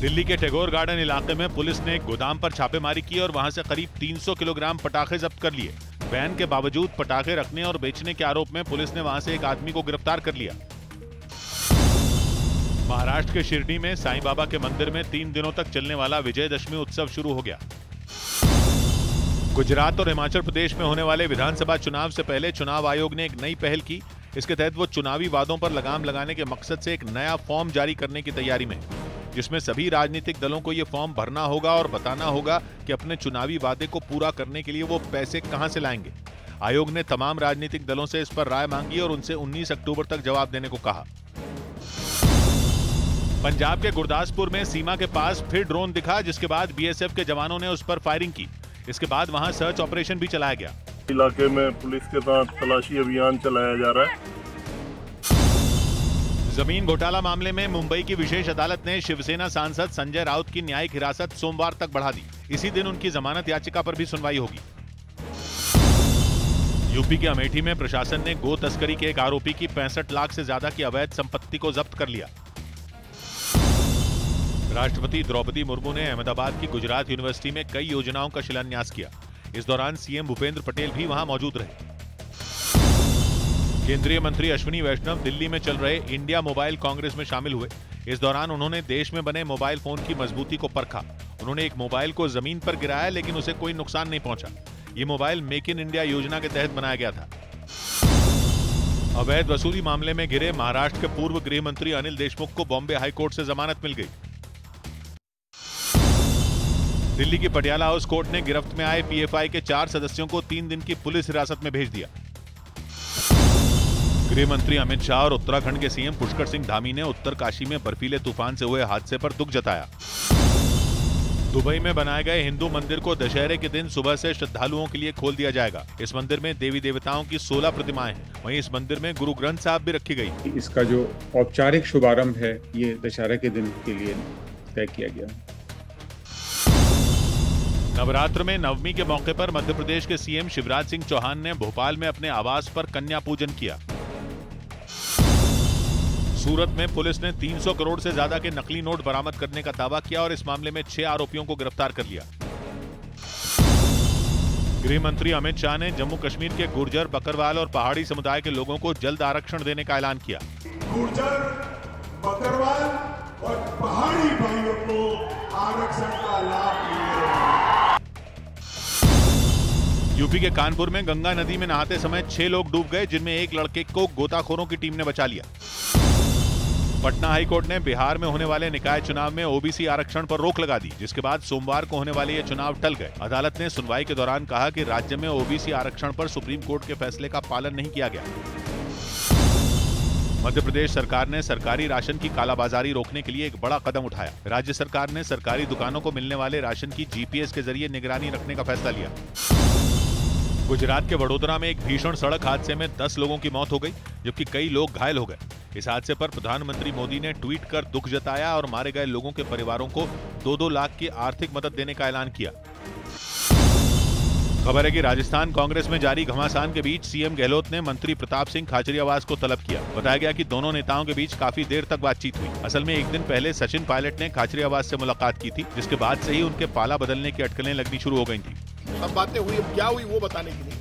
दिल्ली के टैगोर गार्डन इलाके में पुलिस ने एक गोदाम पर छापेमारी की और वहाँ से करीब 300 किलोग्राम पटाखे जब्त कर लिए। बैन के बावजूद पटाखे रखने और बेचने के आरोप में पुलिस ने वहाँ से एक आदमी को गिरफ़्तार कर लिया। महाराष्ट्र के शिरडी में साईं बाबा के मंदिर में तीन दिनों तक चलने वाला विजयदशमी उत्सव शुरू हो गया। गुजरात और हिमाचल प्रदेश में होने वाले विधानसभा चुनाव से पहले चुनाव आयोग ने एक नई पहल की। इसके तहत वो चुनावी वादों पर लगाम लगाने के मकसद से एक नया फॉर्म जारी करने की तैयारी में जिसमें सभी राजनीतिक दलों को ये फॉर्म भरना होगा और बताना होगा कि अपने चुनावी वादे को पूरा करने के लिए वो पैसे कहाँ से लाएँगे। आयोग ने तमाम राजनीतिक दलों से इस पर राय मांगी और उनसे 19 अक्टूबर तक जवाब देने को कहा। पंजाब के गुरदासपुर में सीमा के पास फिर ड्रोन दिखा, जिसके बाद बीएसएफ के जवानों ने उस पर फायरिंग की। इसके बाद वहाँ सर्च ऑपरेशन भी चलाया गया। इलाके में पुलिस के साथ तलाशी अभियान चलाया जा रहा है। ज़मीन घोटाला मामले में मुंबई की विशेष अदालत ने शिवसेना सांसद संजय राउत की न्यायिक हिरासत सोमवार तक बढ़ा दी। इसी दिन उनकी जमानत याचिका पर भी सुनवाई होगी। यूपी के अमेठी में प्रशासन ने गो तस्करी के एक आरोपी की पैंसठ लाख से ज़्यादा की अवैध संपत्ति को जब्त कर लिया। राष्ट्रपति द्रौपदी मुर्मू ने अहमदाबाद की गुजरात यूनिवर्सिटी में कई योजनाओं का शिलान्यास किया। इस दौरान सीएम भूपेंद्र पटेल भी वहाँ मौजूद रहे। केंद्रीय मंत्री अश्विनी वैष्णव दिल्ली में चल रहे इंडिया मोबाइल कांग्रेस में शामिल हुए। इस दौरान उन्होंने देश में बने मोबाइल फ़ोन की मजबूती को परखा। उन्होंने एक मोबाइल को ज़मीन पर गिराया, लेकिन उसे कोई नुकसान नहीं पहुँचा। ये मोबाइल मेक इन इंडिया योजना के तहत बनाया गया था। अवैध वसूली मामले में घिरे महाराष्ट्र के पूर्व गृह मंत्री अनिल देशमुख को बॉम्बे हाईकोर्ट से जमानत मिल गई। दिल्ली की पटियाला हाउस कोर्ट ने गिरफ्त में आए पीएफआई के चार सदस्यों को तीन दिन की पुलिस हिरासत में भेज दिया। गृह मंत्री अमित शाह और उत्तराखंड के सीएम पुष्कर सिंह धामी ने उत्तरकाशी में बर्फीले तूफ़ान से हुए हादसे पर दुख जताया। दुबई में बनाए गए हिंदू मंदिर को दशहरे के दिन सुबह से श्रद्धालुओं के लिए खोल दिया जाएगा। इस मंदिर में देवी देवताओं की 16 प्रतिमाएँ हैं। वहीं इस मंदिर में गुरु ग्रंथ साहब भी रखी गई। इसका जो औपचारिक शुभारंभ है, ये दशहरा के दिन के लिए तय किया गया। नवरात्र में नवमी के मौके पर मध्य प्रदेश के सीएम शिवराज सिंह चौहान ने भोपाल में अपने आवास पर कन्या पूजन किया। सूरत में पुलिस ने 300 करोड़ से ज़्यादा के नकली नोट बरामद करने का दावा किया और इस मामले में छह आरोपियों को गिरफ़्तार कर लिया। गृह मंत्री अमित शाह ने जम्मू कश्मीर के गुर्जर, बकरवाल और पहाड़ी समुदाय के लोगों को जल्द आरक्षण देने का ऐलान किया। गुर्जर, बकरवाल और पहाड़ी भाइयों को आरक्षण का लाभ मिलेगा यूपी के कानपुर में गंगा नदी में नहाते समय छह लोग डूब गए, जिनमें एक लड़के को गोताखोरों की टीम ने बचा लिया। पटना हाईकोर्ट ने बिहार में होने वाले निकाय चुनाव में ओबीसी आरक्षण पर रोक लगा दी, जिसके बाद सोमवार को होने वाले ये चुनाव टल गए। अदालत ने सुनवाई के दौरान कहा कि राज्य में ओबीसी आरक्षण पर सुप्रीम कोर्ट के फैसले का पालन नहीं किया गया। मध्य प्रदेश सरकार ने सरकारी राशन की कालाबाजारी रोकने के लिए एक बड़ा कदम उठाया। राज्य सरकार ने सरकारी दुकानों को मिलने वाले राशन की जीपीएस के ज़रिए निगरानी रखने का फैसला लिया। गुजरात के वडोदरा में एक भीषण सड़क हादसे में 10 लोगों की मौत हो गई, जबकि कई लोग घायल हो गए। इस हादसे पर प्रधानमंत्री मोदी ने ट्वीट कर दुख जताया और मारे गए लोगों के परिवारों को दो दो लाख की आर्थिक मदद देने का ऐलान किया। खबर है कि राजस्थान कांग्रेस में जारी घमासान के बीच सीएम गहलोत ने मंत्री प्रताप सिंह खाचरियावास को तलब किया। बताया गया कि दोनों नेताओं के बीच काफ़ी देर तक बातचीत हुई। असल में एक दिन पहले सचिन पायलट ने खाचरियावास से मुलाकात की थी, जिसके बाद से ही उनके पाला बदलने की अटकलें लगनी शुरू हो गई थी। अब बातें हुई, अब क्या हुई वो बताने के लिए।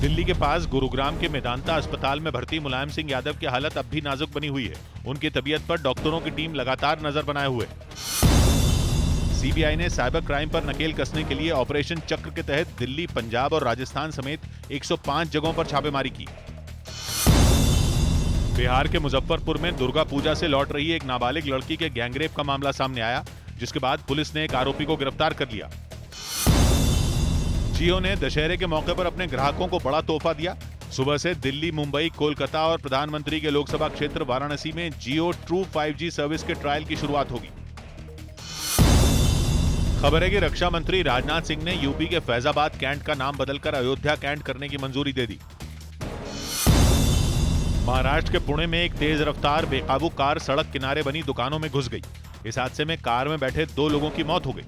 दिल्ली के पास गुरुग्राम के मेदांता अस्पताल में भर्ती मुलायम सिंह यादव की हालत अब भी नाजुक बनी हुई है। उनकी तबीयत पर डॉक्टरों की टीम लगातार नज़र बनाए हुए। सीबीआई ने साइबर क्राइम पर नकेल कसने के लिए ऑपरेशन चक्र के तहत दिल्ली, पंजाब और राजस्थान समेत 105 जगहों पर छापेमारी की। बिहार के मुजफ्फरपुर में दुर्गा पूजा से लौट रही एक नाबालिग लड़की के गैंगरेप का मामला सामने आया। जिसके बाद पुलिस ने एक आरोपी को गिरफ़्तार कर लिया। जियो ने दशहरे के मौके पर अपने ग्राहकों को बड़ा तोहफा दिया। सुबह से दिल्ली, मुंबई, कोलकाता और प्रधानमंत्री के लोकसभा क्षेत्र वाराणसी में जियो ट्रू 5G सर्विस के ट्रायल की शुरुआत होगी। खबर है कि रक्षा मंत्री राजनाथ सिंह ने यूपी के फैजाबाद कैंट का नाम बदलकर अयोध्या कैंट करने की मंजूरी दे दी। महाराष्ट्र के पुणे में एक तेज रफ्तार बेकाबू कार सड़क किनारे बनी दुकानों में घुस गई। इस हादसे में कार में बैठे दो लोगों की मौत हो गई।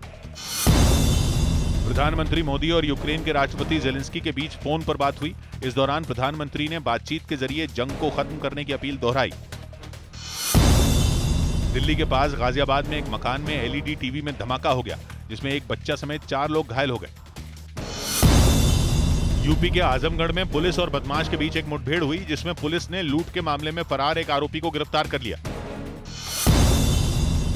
प्रधानमंत्री मोदी और यूक्रेन के राष्ट्रपति जेलेंस्की के बीच फ़ोन पर बात हुई। इस दौरान प्रधानमंत्री ने बातचीत के ज़रिए जंग को खत्म करने की अपील दोहराई। दिल्ली के पास गाजियाबाद में एक मकान में एलईडी टीवी में धमाका हो गया, जिसमें एक बच्चा समेत चार लोग घायल हो गए। यूपी के आजमगढ़ में पुलिस और बदमाश के बीच एक मुठभेड़ हुई, जिसमें पुलिस ने लूट के मामले में फरार एक आरोपी को गिरफ़्तार कर लिया।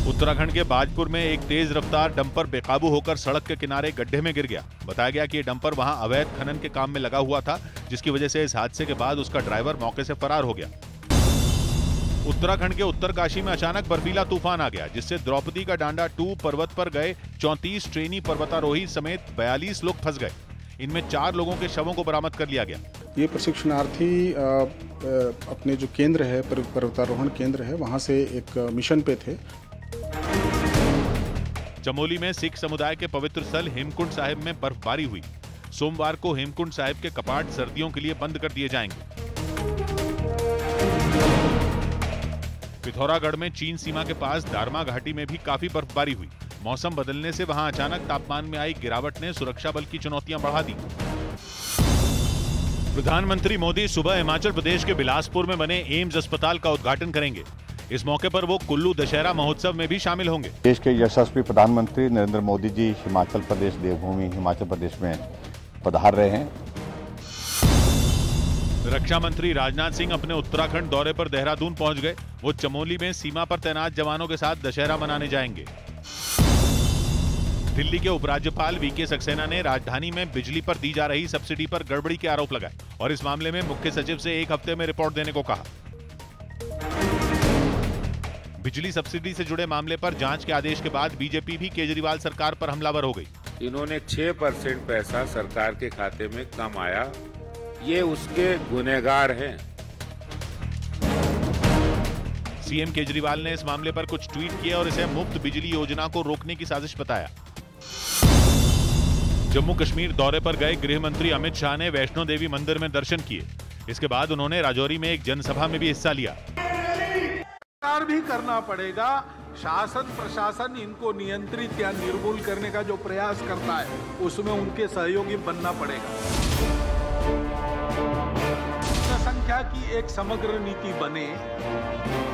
उत्तराखंड के बाजपुर में एक तेज रफ्तार डंपर बेकाबू होकर सड़क के किनारे गड्ढे में गिर गया। बताया गया कि डंपर वहाँ अवैध खनन के काम में लगा हुआ था, जिसकी वजह से इस हादसे के बाद उसका ड्राइवर मौके से फरार हो गया। उत्तराखंड के उत्तरकाशी में अचानक बर्फीला तूफ़ान आ गया, जिससे द्रौपदी का डांडा टू पर्वत पर गए, चौंतीस ट्रेनी पर्वतारोही समेत बयालीस लोग फंस गए। इनमें चार लोगों के शवों को बरामद कर लिया गया। ये प्रशिक्षणार्थी अपने जो केंद्र है पर्वतारोहण केंद्र है वहाँ से एक मिशन पे थे। चमोली में सिख समुदाय के पवित्र स्थल हेमकुंड साहिब में बर्फबारी हुई। सोमवार को हेमकुंड साहिब के कपाट सर्दियों के लिए बंद कर दिए जाएँगे। पिथौरागढ़ में चीन सीमा के पास दारमा घाटी में भी काफ़ी बर्फबारी हुई। मौसम बदलने से वहाँ अचानक तापमान में आई गिरावट ने सुरक्षा बल की चुनौतियाँ बढ़ा दी। प्रधानमंत्री मोदी सुबह हिमाचल प्रदेश के बिलासपुर में बने एम्स अस्पताल का उद्घाटन करेंगे। इस मौके पर वो कुल्लू दशहरा महोत्सव में भी शामिल होंगे। देश के यशस्वी प्रधानमंत्री नरेंद्र मोदी जी हिमाचल प्रदेश देवभूमि हिमाचल प्रदेश में पधार रहे हैं। रक्षा मंत्री राजनाथ सिंह अपने उत्तराखंड दौरे पर देहरादून पहुँच गए। वो चमोली में सीमा पर तैनात जवानों के साथ दशहरा मनाने जाएँगे। दिल्ली के उपराज्यपाल वीके सक्सेना ने राजधानी में बिजली पर दी जा रही सब्सिडी पर गड़बड़ी के आरोप लगाए और इस मामले में मुख्य सचिव से एक हफ़्ते में रिपोर्ट देने को कहा। बिजली सब्सिडी से जुड़े मामले पर जाँच के आदेश के बाद बीजेपी भी केजरीवाल सरकार पर हमलावर हो गई। इन्होंने 6 परसेंट पैसा सरकार के खाते में कम आया ये उसके गुनेगार हैं। सीएम केजरीवाल ने इस मामले पर कुछ ट्वीट किए और इसे मुफ़्त बिजली योजना को रोकने की साजिश बताया। जम्मू कश्मीर दौरे पर गए गृह मंत्री अमित शाह ने वैष्णो देवी मंदिर में दर्शन किए। इसके बाद उन्होंने राजौरी में एक जनसभा में भी हिस्सा लिया। भी करना पड़ेगा। शासन, प्रशासन इनको नियंत्रित या निर्मूल करने का जो प्रयास करता है, उसमें उनके सहयोगी बनना पड़ेगा। जनसंख्या की एक समग्र नीति बने,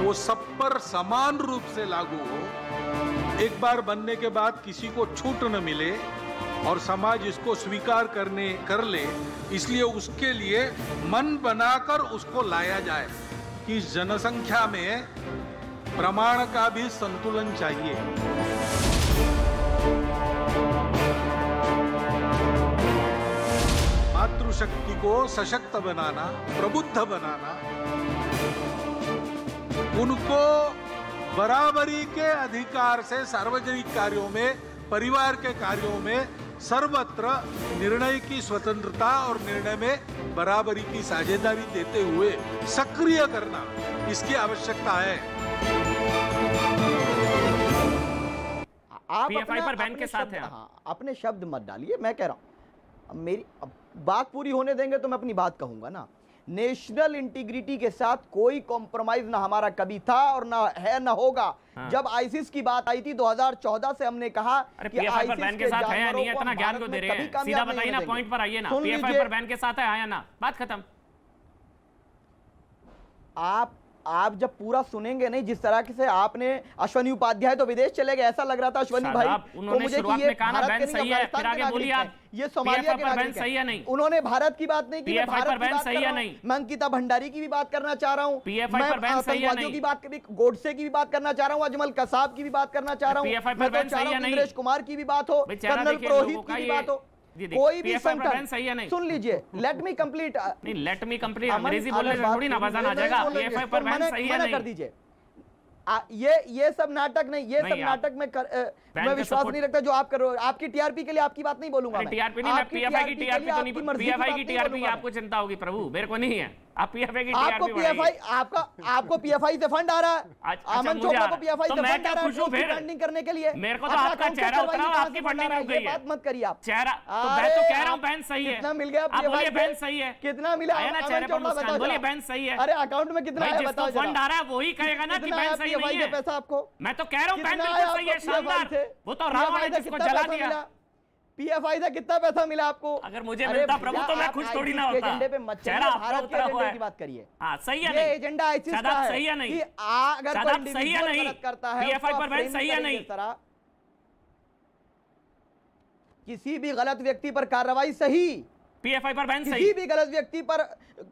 वो सब पर समान रूप से लागू हो एक बार बनने के बाद किसी को छूट न मिले और समाज इसको स्वीकार करने, कर ले, इसलिए उसके लिए मन बनाकर उसको लाया जाए कि जनसंख्या में प्रमाण का भी संतुलन चाहिए। मातृशक्ति को सशक्त बनाना, प्रबुद्ध बनाना, उनको बराबरी के अधिकार से सार्वजनिक कार्यों में परिवार के कार्यों में सर्वत्र निर्णय की स्वतंत्रता और निर्णय में बराबरी की साझेदारी देते हुए सक्रिय करना इसकी आवश्यकता है आप अपना- पर बैन अपने के साथ शब्द- हैं। हाँ, अपने शब्द मत डालिए मैं कह रहा हूँ मेरी अब बात पूरी होने देंगे तो मैं अपनी बात कहूँगा ना नेशनल इंटीग्रिटी के साथ कोई कॉम्प्रोमाइज ना हमारा कभी था और ना है ना होगा। हाँ। जब आईसीस की बात आई थी 2014 से हमने कहा कि बैन के साथ है या नहीं? है इतना ज्ञान को दे रहे हैं? सीधा बताइए ना पॉइंट पर आइए ना। पीएफआई पर बैन के साथ है या ना? बात खत्म। आप आप जब पूरा सुनेंगे नहीं जिस तरह से आपने अश्वनी उपाध्याय तो विदेश चले गए ऐसा लग रहा था अश्वनी भाई उन्होंने मुझे कि ये भारत के नहीं, सही है, अफ़गानिस्तान फिर आगे के बोलिए आप। ये सोमालिया के नागरिक सही है नहीं? उन्होंने भारत की बात नहीं की मैं भारत की बात सही कर है रहा हूँ नहीं? मैं अंकिता भंडारी की भी बात करना चाह रहा हूँ मैं आतंकवादियों की बात गोडसे की भी बात करना चाह रहा हूँ अजमल कसाब की भी बात करना चाह रहा हूँ मैं तो चाह रहा है कुमार की भी बात हो कर्नल पुरोहित की भी बात हो कोई भी संगठन सही है नहीं? सुन लीजिए लेट मी कंप्लीट नहीं लेट मी कंप्लीट अंग्रेज़ी बोलने से थोड़ी ना वज़न आ जाएगा। पीएफआई पर बैन सही है नहीं? कर दीजिए। ये ये सब नाटक नहीं ये सब नाटक में मैं विश्वास नहीं रखता जो आप कर रहे हो। आपकी टीआरपी के लिए आपकी बात नहीं बोलूँगा टीआरपी नहीं मैं पीएफआई की टीआरपी तो नहीं पीएफआई की टीआरपी। आपको चिंता होगी प्रभु मेरे को नहीं है। आप पीएफआई की आपको पीएफआई आपका आपको पीएफआई से फंड आ रहा है। अच्छा, अमन मुझे चोपड़ा को पीएफआई तो से फंड आ रहा है हूँ फंडिंग करने के लिए। मेरे को तो आपका चेहरा उतरा आपकी फंडिंग रुक गई है। बात मत करिए आप। चेहरा तो मैं तो कह रहा हूँ बैन सही है। कितना मिल गया आप बोलिए बैन सही है। कितना मिला आया ना अमन चेहरे पर चोपड़ा मुस्कान बोलिए। बैन सही है। अरे अकाउंट में कितना है बताओ फंड आ रहा है वही कहेगा ना कि बैन सही नहीं है पैसा आपको मैं तो कह रहा हूँ बैन बिल्कुल सही है। शानदार? वो तो रावण है जिसको कितना जला पैसा दिया। मिला? पीएफआई से कितना पैसा मिला आपको? अगर मुझे मिलता प्रभु तो मैं खुश थोड़ी ना होता। एजेंडे पे मत चेहरा भारत के एजेंडे की बात करिए। हाँ सही है ये नहीं? एजेंडा आईसिस का है सही है नहीं? कि अगर कोई सही है नहीं? गलत करता है पीएफआई पर बैन सही है नहीं? किसी भी गलत व्यक्ति पर कार्रवाई सही। पीएफआई पर बैन किसी भी गलत व्यक्ति पर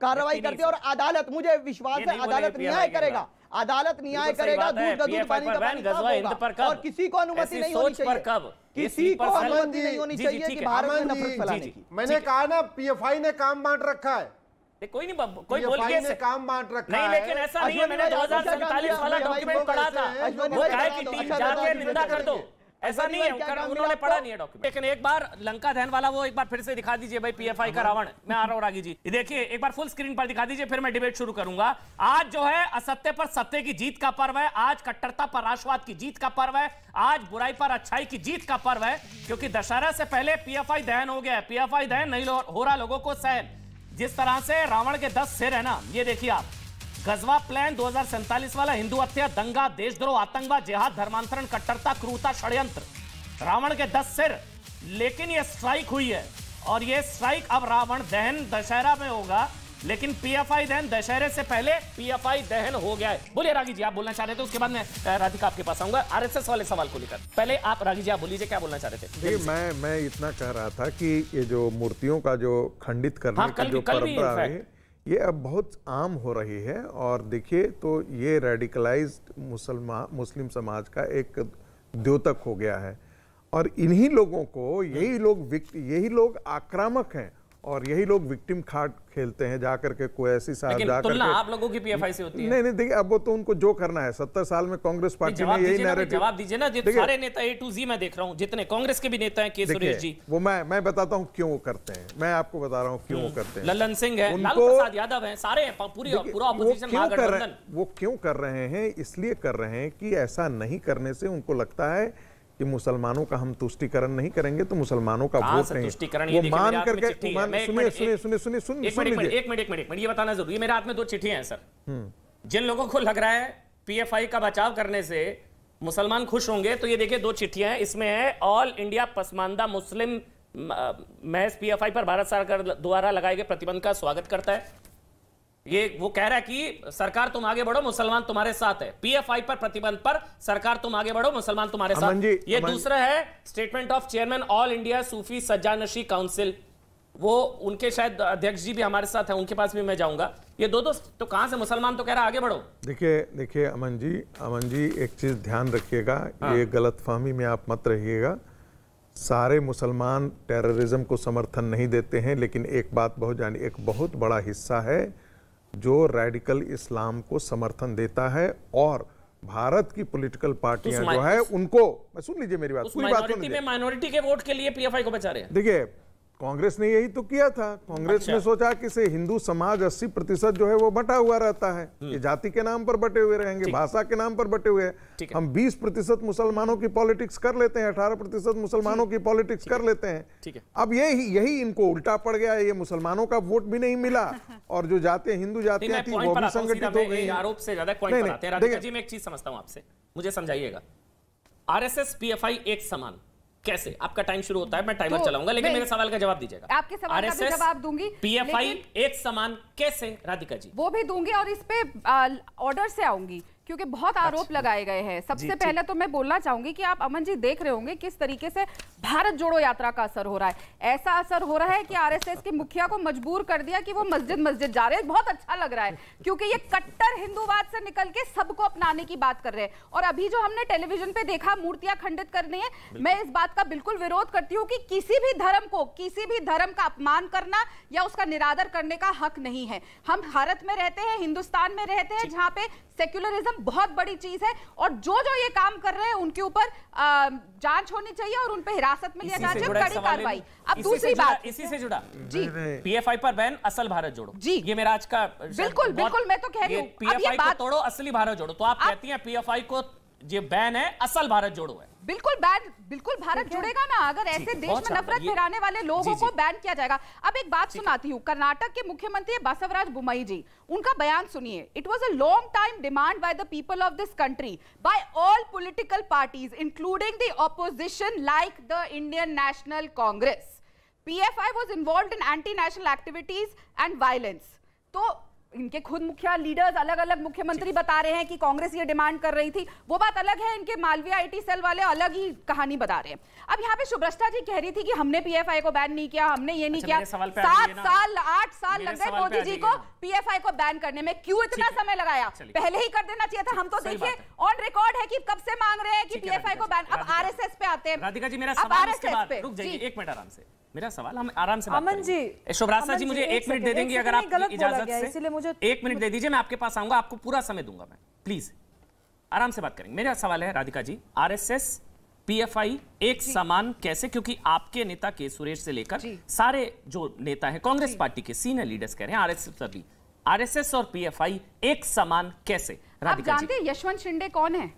कार्रवाई करती और अदालत मुझे विश्वास है अदालत न्याय करेगा। अदालत न्याय करेगा दूध का दूध पानी का पानी गजवा हिंद होगा। पर कब? और किसी को अनुमति नहीं होनी चाहिए। कब? किसी को अनुमति नहीं होनी चाहिए कि भारत में नफरत फैलाने की। मैंने कहा ना पीएफआई ने काम बांट रखा है। कोई नहीं बब- कोई बोल के से काम बांट रखा नहीं है। लेकिन ऐसा नहीं है। मैंने आपको क्या 2047 वाला डॉक्यूमेंट पढ़ा था। वो कहे कि टीम अच्छा, जाके निंदा कर दो। ऐसा नहीं है उन्होंने पढ़ा नहीं है डॉक्यूमेंट लेकिन एक बार लंका दहन वाला वो एक बार फिर से दिखा दीजिए भाई पीएफआई का रावण मैं आ रहा हूँ रागी जी। देखिए एक बार फुल स्क्रीन पर दिखा दीजिए फिर मैं डिबेट शुरू करूँगा। आज जो है असत्य पर सत्य की जीत का पर्व है आज कट्टरता पर राष्ट्रवाद की जीत का पर्व है आज बुराई पर अच्छाई की जीत का पर्व है क्योंकि दशहरा से पहले पीएफआई दहन हो गया है। पीएफआई दहन नहीं हो रहा लोगों को सहन। जिस तरह से रावण के दस सिर है ना ये देखिए आप। गजवा प्लान 2047 वाला हिंदू हत्या दंगा देशद्रोह आतंकवाद जिहाद धर्मांतरण कट्टरता क्रूरता षड्यंत्र। रावण के दस सिर लेकिन ये स्ट्राइक हुई है। और ये स्ट्राइक अब रावण दहन दशहरा में होगा लेकिन पीएफआई दहन दशहरे से पहले पीएफआई दहन हो गया है। बोलिए रागी जी आप बोलना चाह रहे थे उसके बाद मैं राधिका आपके पास आऊँगा। आरएसएस वाले सवाल को लेकर। पहले आप रागी जी आप बोलिए क्या बोलना चाह रहे थे? मैं मैं इतना कह रहा था कि ये जो मूर्तियों का जो खंडित करने हाँ, का कल जो कल परंपरा है। ये अब बहुत आम हो रही है और देखिए तो ये रेडिकलाइज्ड मुसलमान मुस्लिम समाज का एक द्योतक हो गया है। और इन्हीं लोगों को, यही लोग यही लोग आक्रामक हैं। और यही लोग विक्टिम कार्ड खेलते हैं जाकर के कोई ऐसी साहब लेकिन जाकर तुलना के आप लोगों की पीएफआई से होती है। नहीं नहीं देखिए अब वो तो उनको जो करना है सत्तर साल में कांग्रेस पार्टी ने यही नैरेटिव जवाब दीजिए ना सारे नेता ए टू जी मैं देख रहा हूँ जितने कांग्रेस के भी नेता हैं के सुरेश जी। वो मैं मैं बताता हूँ क्यों वो करते हैं। मैं आपको बता रहा हूँ क्यों वो करते हैं। ललन सिंह है लालू उनको- प्रसाद यादव है सारे हैं पूरी पूरा ऑपोजिशन क्यों कर रहे महागठबंधन वो क्यों कर रहे हैं इसलिए कर रहे हैं कि ऐसा नहीं करने से उनको लगता है कि मुसलमानों का हम तुष्टिकरण नहीं करेंगे तो मुसलमानों का वोट नहीं। तुष्टिकरण? वो ये मान करके चिट्ठी सुनिए मिनट- सुनिए सुनिए सुनिए सुन एक मिनट एक मिनट एक मिनट ये बताना ज़रूरी है। मेरे हाथ में दो चिट्ठियाँ हैं सर। हम्म। जिन लोगों को लग रहा है पीएफआई का बचाव करने से मुसलमान खुश होंगे तो ये देखिए दो चिट्ठियाँ हैं। इसमें है ऑल इंडिया पसमानदा मुस्लिम महज पीएफआई पर भारत सरकार द्वारा लगाए गए प्रतिबंध का स्वागत करता है। ये वो कह रहा है कि सरकार तुम आगे बढ़ो मुसलमान तुम्हारे साथ है। पीएफआई पर प्रतिबंध पर सरकार तुम आगे बढ़ो मुसलमान तुम्हारे साथ। जी, ये दूसरा है statement of chairman all India Sufi Sajjadanashin council वो उनके शायद अध्यक्ष जी भी हमारे साथ हैं उनके पास भी मैं जाऊँगा। ये दो दो तो कहाँ से मुसलमान तो कह रहा आगे बढ़ो। देखिए देखिए अमन जी अमन जी एक चीज़ ध्यान रखिएगा हाँ। ये गलत फहमी में आप मत रहिएगा। सारे मुसलमान टेररिज्म को समर्थन नहीं देते हैं लेकिन एक बात बहुत जानी एक बहुत बड़ा हिस्सा है जो रेडिकल इस्लाम को समर्थन देता है और भारत की पॉलिटिकल पार्टियाँ जो है उनको सुन लीजिए मेरी बात माइनोरिटी पूरी बात में माइनॉरिटी के वोट के लिए पीएफआई को बचा रहे हैं। देखिए कांग्रेस ने यही तो किया था। कांग्रेस अच्छा। ने सोचा कि से हिंदू समाज 80 प्रतिशत जो है वो बटा हुआ रहता है। ये जाति के नाम पर बटे हुए रहेंगे भाषा के नाम पर बटे हुए हैं। हम 20 प्रतिशत मुसलमानों की पॉलिटिक्स कर लेते हैं 18 प्रतिशत मुसलमानों की पॉलिटिक्स कर लेते हैं। अब यही यही इनको उल्टा पड़ गया है ये मुसलमानों का वोट भी नहीं मिला और जो जाते हिंदू जातियाँ थी वो भी संगठित हो गई। आरोप से ज़्यादा पॉइंट मैं एक चीज़ समझता हूँ आपसे। मुझे समझाइएगा। आरएसएस पीएफआई एक समान। कैसे? आपका टाइम शुरू होता है मैं टाइमर तो चलाऊँगा लेकिन मेरे सवाल का जवाब दीजिएगा। आपके सवाल का भी जवाब दूँगी पीएफआई एक समान कैसे? राधिका जी। वो भी दूँगी और इस पे ऑर्डर से आऊँगी। क्योंकि बहुत आरोप लगाए गए हैं। सबसे पहले तो मैं बोलना चाहूँगी कि आप अमन जी देख रहे होंगे किस तरीके से भारत जोड़ो यात्रा का असर हो रहा है। ऐसा असर हो रहा है कि आरएसएस के मुखिया को मजबूर कर दिया कि वो मस्जिद मस्जिद जा रहे हैं। बहुत अच्छा लग रहा है क्योंकि ये कट्टर हिंदूवाद से निकल के सबको अपनाने की बात कर रहे हैं। और अभी जो हमने टेलीविज़न पे देखा मूर्तियाँ खंडित करनी है मैं इस बात का बिल्कुल विरोध करती हूँ कि किसी भी धर्म को किसी भी धर्म का अपमान करना या उसका निरादर करने का हक नहीं है। हम भारत में रहते हैं हिंदुस्तान में रहते हैं जहाँ पे सेक्युलरिज्म बहुत बड़ी चीज़ है और जो जो ये काम कर रहे हैं उनके ऊपर जाँच होनी चाहिए और उन पर हिरासत में लिया इसी जाना से चाहिए जुड़ा एक कड़ी कार्रवाई। अब दूसरी बात। इसी से जुड़ा। जी। पीएफआई पर बैन असल भारत जोड़ो। जी। ये मेरा आज का बिल्कुल, बिल्कुल, मैं तो कह रही हूँ। पीएफआई को तोड़ो असली भारत जोड़ो। तो आप कहती हैं पीएफआई को ये बैन है असल भारत जोड़ो है। बिल्कुल बैन बिल्कुल भारत जुड़ेगा ना अगर ऐसे देश में नफरत फैलाने वाले लोगों को बैन किया जाएगा। अब एक बात सुनाती हूँ कर्नाटक के मुख्यमंत्री बसवराज बुमई जी उनका बयान सुनिए। It was a long time demand by the people of this country by all political parties including the opposition like the Indian National Congress PFI was involved in anti national activities and violence तो इनके खुद मुखिया लीडर्स अलग अलग मुख्यमंत्री बता रहे हैं कि कांग्रेस ये डिमांड कर रही थी। वो बात अलग है इनके मालवीय आईटी सेल वाले अलग ही कहानी बता रहे हैं। अब यहाँ पे शुभ्रष्टा जी कह रही थी कि हमने पीएफआई को बैन नहीं किया हमने ये नहीं अच्छा, किया। पे सात साल आठ साल लग गए मोदी जी को। पीएफआई को बैन करने में। क्यों इतना समय लगाया? पहले ही कर देना चाहिए था। हम तो देखिए ऑन रिकॉर्ड है की कब से मांग रहे हैं कि पीएफआई को बैन अब आरएसएस पे आते हैं। राधिका जी मेरा सवाल पे। एक मिनट आराम से। मेरा सवाल हम आराम से अमन जी, ए, जी मुझे एक मिनट दे देंगे अगर आप इजाज़त से। इसीलिए मुझे- एक मिनट दे दीजिए मैं आपके पास आऊँगा आपको पूरा समय दूँगा मैं। प्लीज़। आराम से बात करेंगे। मेरा सवाल है राधिका जी आरएसएस पीएफआई एक समान कैसे? क्योंकि आपके नेता के सुरेश से लेकर सारे जो नेता हैं कांग्रेस पार्टी के सीनियर लीडर्स कह रहे हैं आरएसएस सभी। आरएसएस और पीएफआई एक समान कैसे? आप राधिका जी। जानते हैं यशवंत शिंदे कौन है?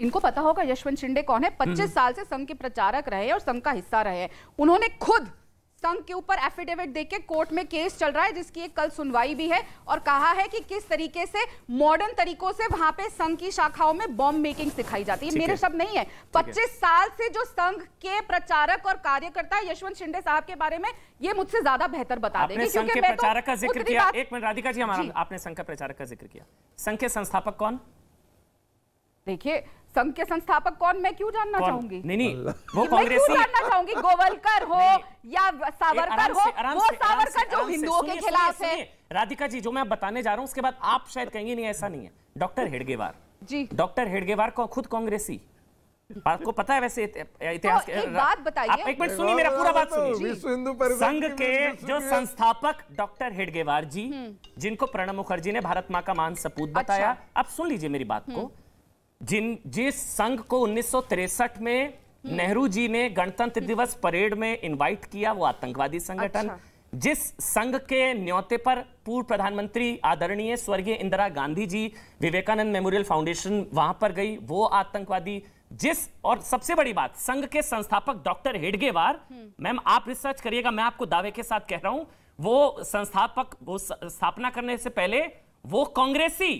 इनको पता होगा यशवंत शिंदे कौन है? 25 साल से संघ के प्रचारक रहे हैं और संघ का हिस्सा रहे। हैं उन्होंने खुद संघ के ऊपर एफिडेविट देके कोर्ट में केस चल रहा है जिसकी एक कल सुनवाई भी है और कहा है कि किस तरीके से मॉडर्न तरीकों से वहाँ पे संघ की शाखाओं में बॉम्ब मेकिंग सिखाई जाती है। मेरे शब्द नहीं है। 25 साल से जो संघ के प्रचारक और कार्यकर्ता है यशवंत शिंदे साहब के बारे में ये मुझसे ज़्यादा बेहतर बता देंगे तो प्रचारक का ज़िक्र किया। एक मिनट राधिका जी हमारा आपने संघ का प्रचारक का ज़िक्र किया। संघ के संस्थापक कौन? देखिए संघ के संस्थापक कौन? मैं क्यों जानना चाहूँगी? नहीं नहीं वो मैं क्यों कांग्रेसी जानना चाहूँगी? गोवलकर हो या सावरकर हो वो सावरकर जो हिंदुओं के खिलाफ है। राधिका जी जो मैं बताने जा रहा हूँ उसके बाद आप शायद कहेंगे नहीं ऐसा नहीं है। डॉक्टर हेडगेवार। जी। डॉक्टर हेडगेवार को खुद कांग्रेसी। आपको पता है वैसे इतिहास तो एक बात बताइए। आप एक मिनट सुनिए मेरा पूरा बात सुनिए। हिंदू परिषद संघ के जो संस्थापक डॉक्टर हेडगेवार जी जिनको प्रणब मुखर्जी ने भारत माँ का मान सपूत बताया। अच्छा। आप सुन लीजिए मेरी बात को। जिन जिस संघ को 1963 में नेहरू जी ने गणतंत्र दिवस परेड में इनवाइट किया वो आतंकवादी संगठन। अच्छा। जिस संघ के न्योते पर पूर्व प्रधानमंत्री आदरणीय स्वर्गीय इंदिरा गांधी जी विवेकानंद मेमोरियल फाउंडेशन वहाँ पर गई वो आतंकवादी। जिस और सबसे बड़ी बात संघ के संस्थापक डॉक्टर हेडगेवार मैम आप रिसर्च करिएगा मैं आपको दावे के साथ कह रहा हूँ वो संस्थापक वो स्थापना करने से पहले वो कांग्रेसी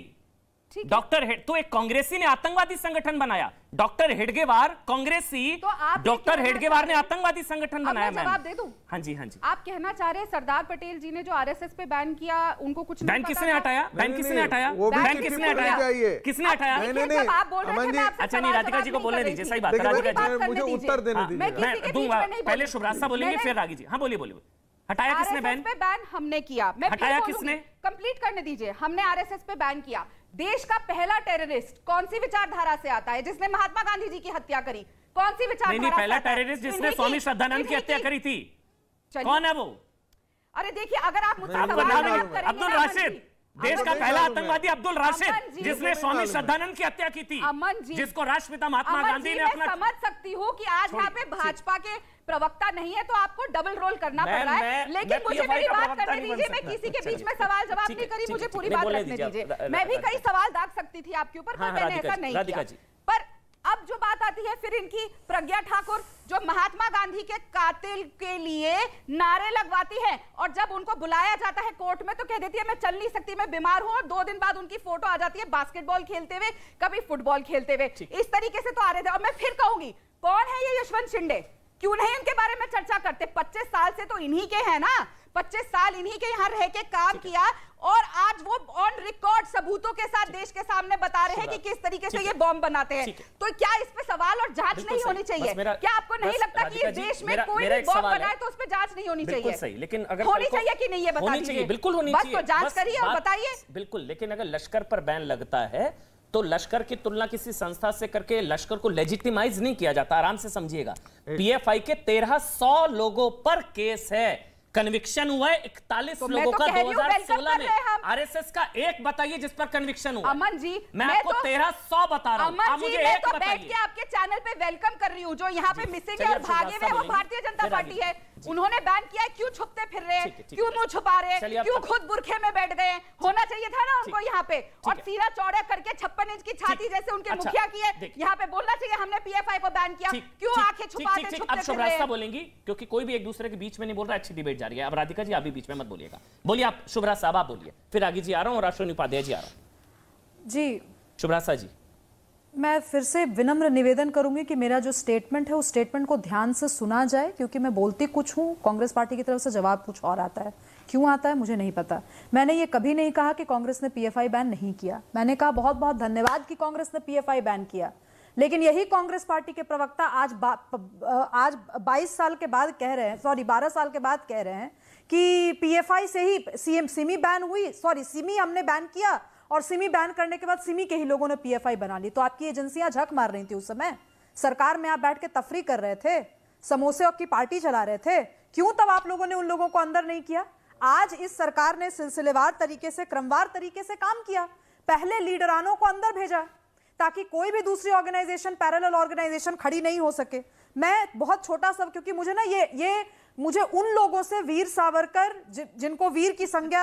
डॉक्टर हेड तो एक कांग्रेसी ने आतंकवादी संगठन बनाया। डॉक्टर हेडगेवार कांग्रेसी तो डॉक्टर हेडगेवार ने आतंकवादी संगठन बनाया मैं जवाब दे दूँ? हाँ जी हाँ जी। आप कहना चाह रहे हैं सरदार पटेल जी ने जो आरएसएस पे बैन किया उनको कुछ बैन किसने हटाया? बैन किसने हटाया? वो बैन किसने हटाया? किसने हटाया? नहीं, जब आप बोल रहे थे अच्छा नहीं राधिका जी को बोलने दीजिए सही बात है राधिका जी। मुझे उत्तर देने दीजिए। मैं दूँगा पहले साहब बोलेंगे फिर रागी जी। हाँ बोलिए बोलिए। हटाया किसने बैन? पे बैन हमने किया। मैं हटाया किसने? कंप्लीट करने दीजिए। हमने आरएसएस पे बैन किया। देश का पहला टेररिस्ट कौन सी विचारधारा से आता है जिसने महात्मा गांधी जी की हत्या करी? कौन सी विचारधारा नहीं पहला टेररिस्ट जिसने स्वामी श्रद्धानंद की हत्या करी थी। चलिए। कौन है वो? अरे देखिए अगर आप मुझसे सवाल राशिद। देश का पहला आतंकवादी अब्दुल राशिद जिसने स्वामी श्रद्धानंद की हत्या की थी अमन जी जिसको राष्ट्रपिता महात्मा गांधी ने अपना समझ सकती हूँ कि आज यहाँ पे भाजपा के प्रवक्ता नहीं है तो आपको डबल रोल करना पड़ रहा है। लेकिन मुझे मेरी बात करने दीजिए मैं किसी के बीच में सवाल जवाब नहीं करी मुझे पूरी बात रखने दीजिए। मैं भी कई सवाल दाग सकती थी आपके ऊपर हाँ, पर मैंने ऐसा नहीं किया। पर अब जो बात आती है फिर इनकी प्रज्ञा ठाकुर जो महात्मा गांधी के कातिल के लिए नारे लगवाती है और जब उनको बुलाया जाता है कोर्ट में तो कह देती है मैं चल नहीं सकती मैं बीमार हूँ। और दो दिन बाद उनकी फ़ोटो आ जाती है बास्केटबॉल खेलते हुए कभी फुटबॉल खेलते हुए। इस तरीके से तो आ रहे थे। और मैं फिर कहूँगी कौन है ये यशवंत शिंदे? क्यों नहीं इनके बारे में चर्चा करते। 25 साल से तो इन्हीं के हैं ना। 25 साल इन्हीं के यहाँ रह के काम किया और आज वो ऑन रिकॉर्ड सबूतों के साथ देश के सामने बता रहे हैं कि किस तरीके से ये बॉम्ब बनाते हैं। तो क्या इस पे सवाल और जाँच नहीं होनी चाहिए? क्या आपको नहीं लगता कि इस देश में कोई भी बॉम्ब बनाए तो उस पर जाँच नहीं होनी चाहिए। सही लेकिन अगर होनी चाहिए कि नहीं ये बता होनी दीजिए चाहिए बिल्कुल होनी बस चाहिए। तो जाँच करिए और बताइए। बिल्कुल लेकिन अगर लश्कर पर बैन लगता है तो लश्कर की तुलना किसी संस्था से करके लश्कर को लेजिटिमाइज नहीं किया जाता। आराम से समझिएगा। पीएफआई के तेरह सौ लोगों पर केस है। कन्विक्शन हुआ है इकतालीस तो लोगों तो का कह रही हूँ, वेलकम 2016 में। आरएसएस का एक बताइए जिस पर कन्विक्शन हुआ अमन जी मैं मैं आपको तो- तेरह सौ बता रहा हूँ। मुझे मैं एक तो बैठ के आपके चैनल पे वेलकम कर रही हूँ जो यहाँ पे मिसिंग है और भागे हुए वो भारतीय जनता पार्टी है। उन्होंने बैन किया है क्यों छुपते फिर रहे हैं? क्यों मुँह छुपा रहे हैं? क्यों खुद बुरखे में बैठ गए होना चाहिए था ना उनको यहाँ पे। और। सीना चौड़ा करके छप्पन इंच की छाती जैसे उनके अच्छा, मुखिया की है यहाँ पे बोलना चाहिए हमने पीएफआई को बैन किया। क्यों आँखें छुपाते छुपते बोलेंगी क्योंकि कोई भी एक दूसरे के बीच में नहीं बोल रहा अच्छी डिबेट जा रही है। अब राधिका जी आप भी बीच में मत बोलिएगा। बोलिए आप शुभराज साहब आप बोलिए। फिर आगे जी आ रहा हूँ और अश्विनी उपाध्याय जी आ रहा हूँ। जी। शुभराज साहब जी। मैं फिर से विनम्र निवेदन करूँगी कि मेरा जो स्टेटमेंट है उस स्टेटमेंट को ध्यान से सुना जाए क्योंकि मैं बोलती कुछ हूँ कांग्रेस पार्टी की तरफ़ से जवाब कुछ और आता है। क्यों आता है मुझे नहीं पता। मैंने ये कभी नहीं कहा कि कांग्रेस ने पीएफआई बैन नहीं किया। मैंने कहा बहुत बहुत धन्यवाद कि कांग्रेस ने पीएफआई बैन किया। लेकिन यही कांग्रेस पार्टी के प्रवक्ता आज आज 22 साल के बाद कह रहे हैं, सॉरी 12 साल के बाद कह रहे हैं कि पीएफआई से ही सीएम सिमी बैन हुई, सॉरी, सिमी हमने बैन किया और सिमी बैन करने के बाद सिमी के ही लोगों ने पीएफआई बना ली। तो आपकी एजेंसियाँ झक मार रही थी उस समय। सरकार में आप बैठ के तफरी कर रहे थे, समोसे की पार्टी चला रहे थे। क्यों तब आप लोगों ने उन लोगों को अंदर नहीं किया? आज इस सरकार ने सिलसिलेवार तरीके से, क्रमवार तरीके से काम किया। पहले लीडरानों को अंदर भेजा। ताकि कोई भी दूसरी ऑर्गेनाइजेशन पैरेलल ऑर्गेनाइजेशन खड़ी नहीं हो सके। मैं बहुत छोटा सा क्योंकि मुझे ना ये ये मुझे उन लोगों से वीर सावरकर जि, जिनको वीर की संज्ञा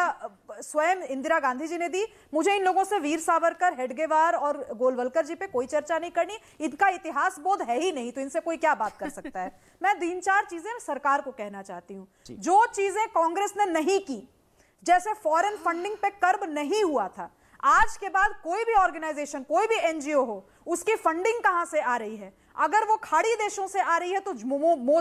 स्वयं इंदिरा गांधी जी ने दी मुझे इन लोगों से वीर सावरकर हेडगेवार और गोलवलकर जी पे कोई चर्चा नहीं करनी। इनका इतिहास बोध है ही नहीं तो इनसे कोई क्या बात कर सकता है? मैं तीन चार चीज़ें सरकार को कहना चाहती हूँ। जो चीज़ें कांग्रेस ने नहीं की जैसे फॉरेन फंडिंग पे कर्ब नहीं हुआ था आज के बाद कोई भी ऑर्गेनाइजेशन कोई भी एनजीओ हो, उसकी फंडिंग कहाँ से आ रही है? अगर वो खाड़ी देशों से आ रही है तो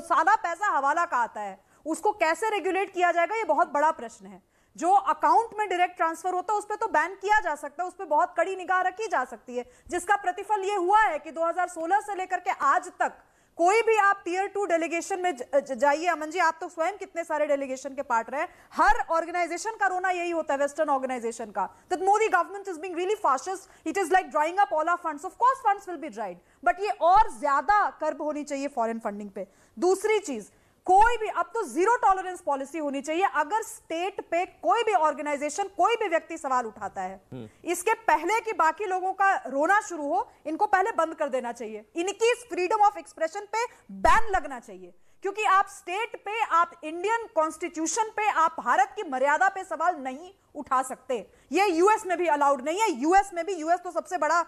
सादा पैसा हवाला का आता है। उसको कैसे रेगुलेट किया जाएगा, ये बहुत बड़ा प्रश्न है। जो अकाउंट में डायरेक्ट ट्रांसफ़र होता है, उस पर तो बैन किया जा सकता है, उस पर बहुत कड़ी निगाह रखी जा सकती है। जिसका प्रतिफल ये हुआ है कि 2016 से लेकर के आज तक कोई भी आप टीयर टू डेलीगेशन में जाइए, अमन जी, आप तो स्वयं कितने सारे डेलीगेशन के पार्ट रहे हर ऑर्गेनाइजेशन का रोना यही होता है वेस्टर्न ऑर्गेनाइजेशन का। That Modi government is being really fastest it is like drying up all our funds of course funds will be dried but ये और ज़्यादा कर्ब होनी चाहिए फॉरेन फंडिंग पे। दूसरी चीज़ कोई भी अब तो ज़ीरो टॉलरेंस पॉलिसी होनी चाहिए। अगर स्टेट पे कोई भी ऑर्गेनाइजेशन कोई भी व्यक्ति सवाल उठाता है इसके पहले कि बाकी लोगों का रोना शुरू हो इनको पहले बंद कर देना चाहिए। इनकी फ्रीडम ऑफ़ एक्सप्रेशन पे बैन लगना चाहिए। क्योंकि आप स्टेट पे आप इंडियन कॉन्स्टिट्यूशन पे आप भारत की मर्यादा पे सवाल नहीं उठा सकते। ये यूएस में भी अलाउड नहीं है। यूएस में भी यूएस तो सबसे बड़ा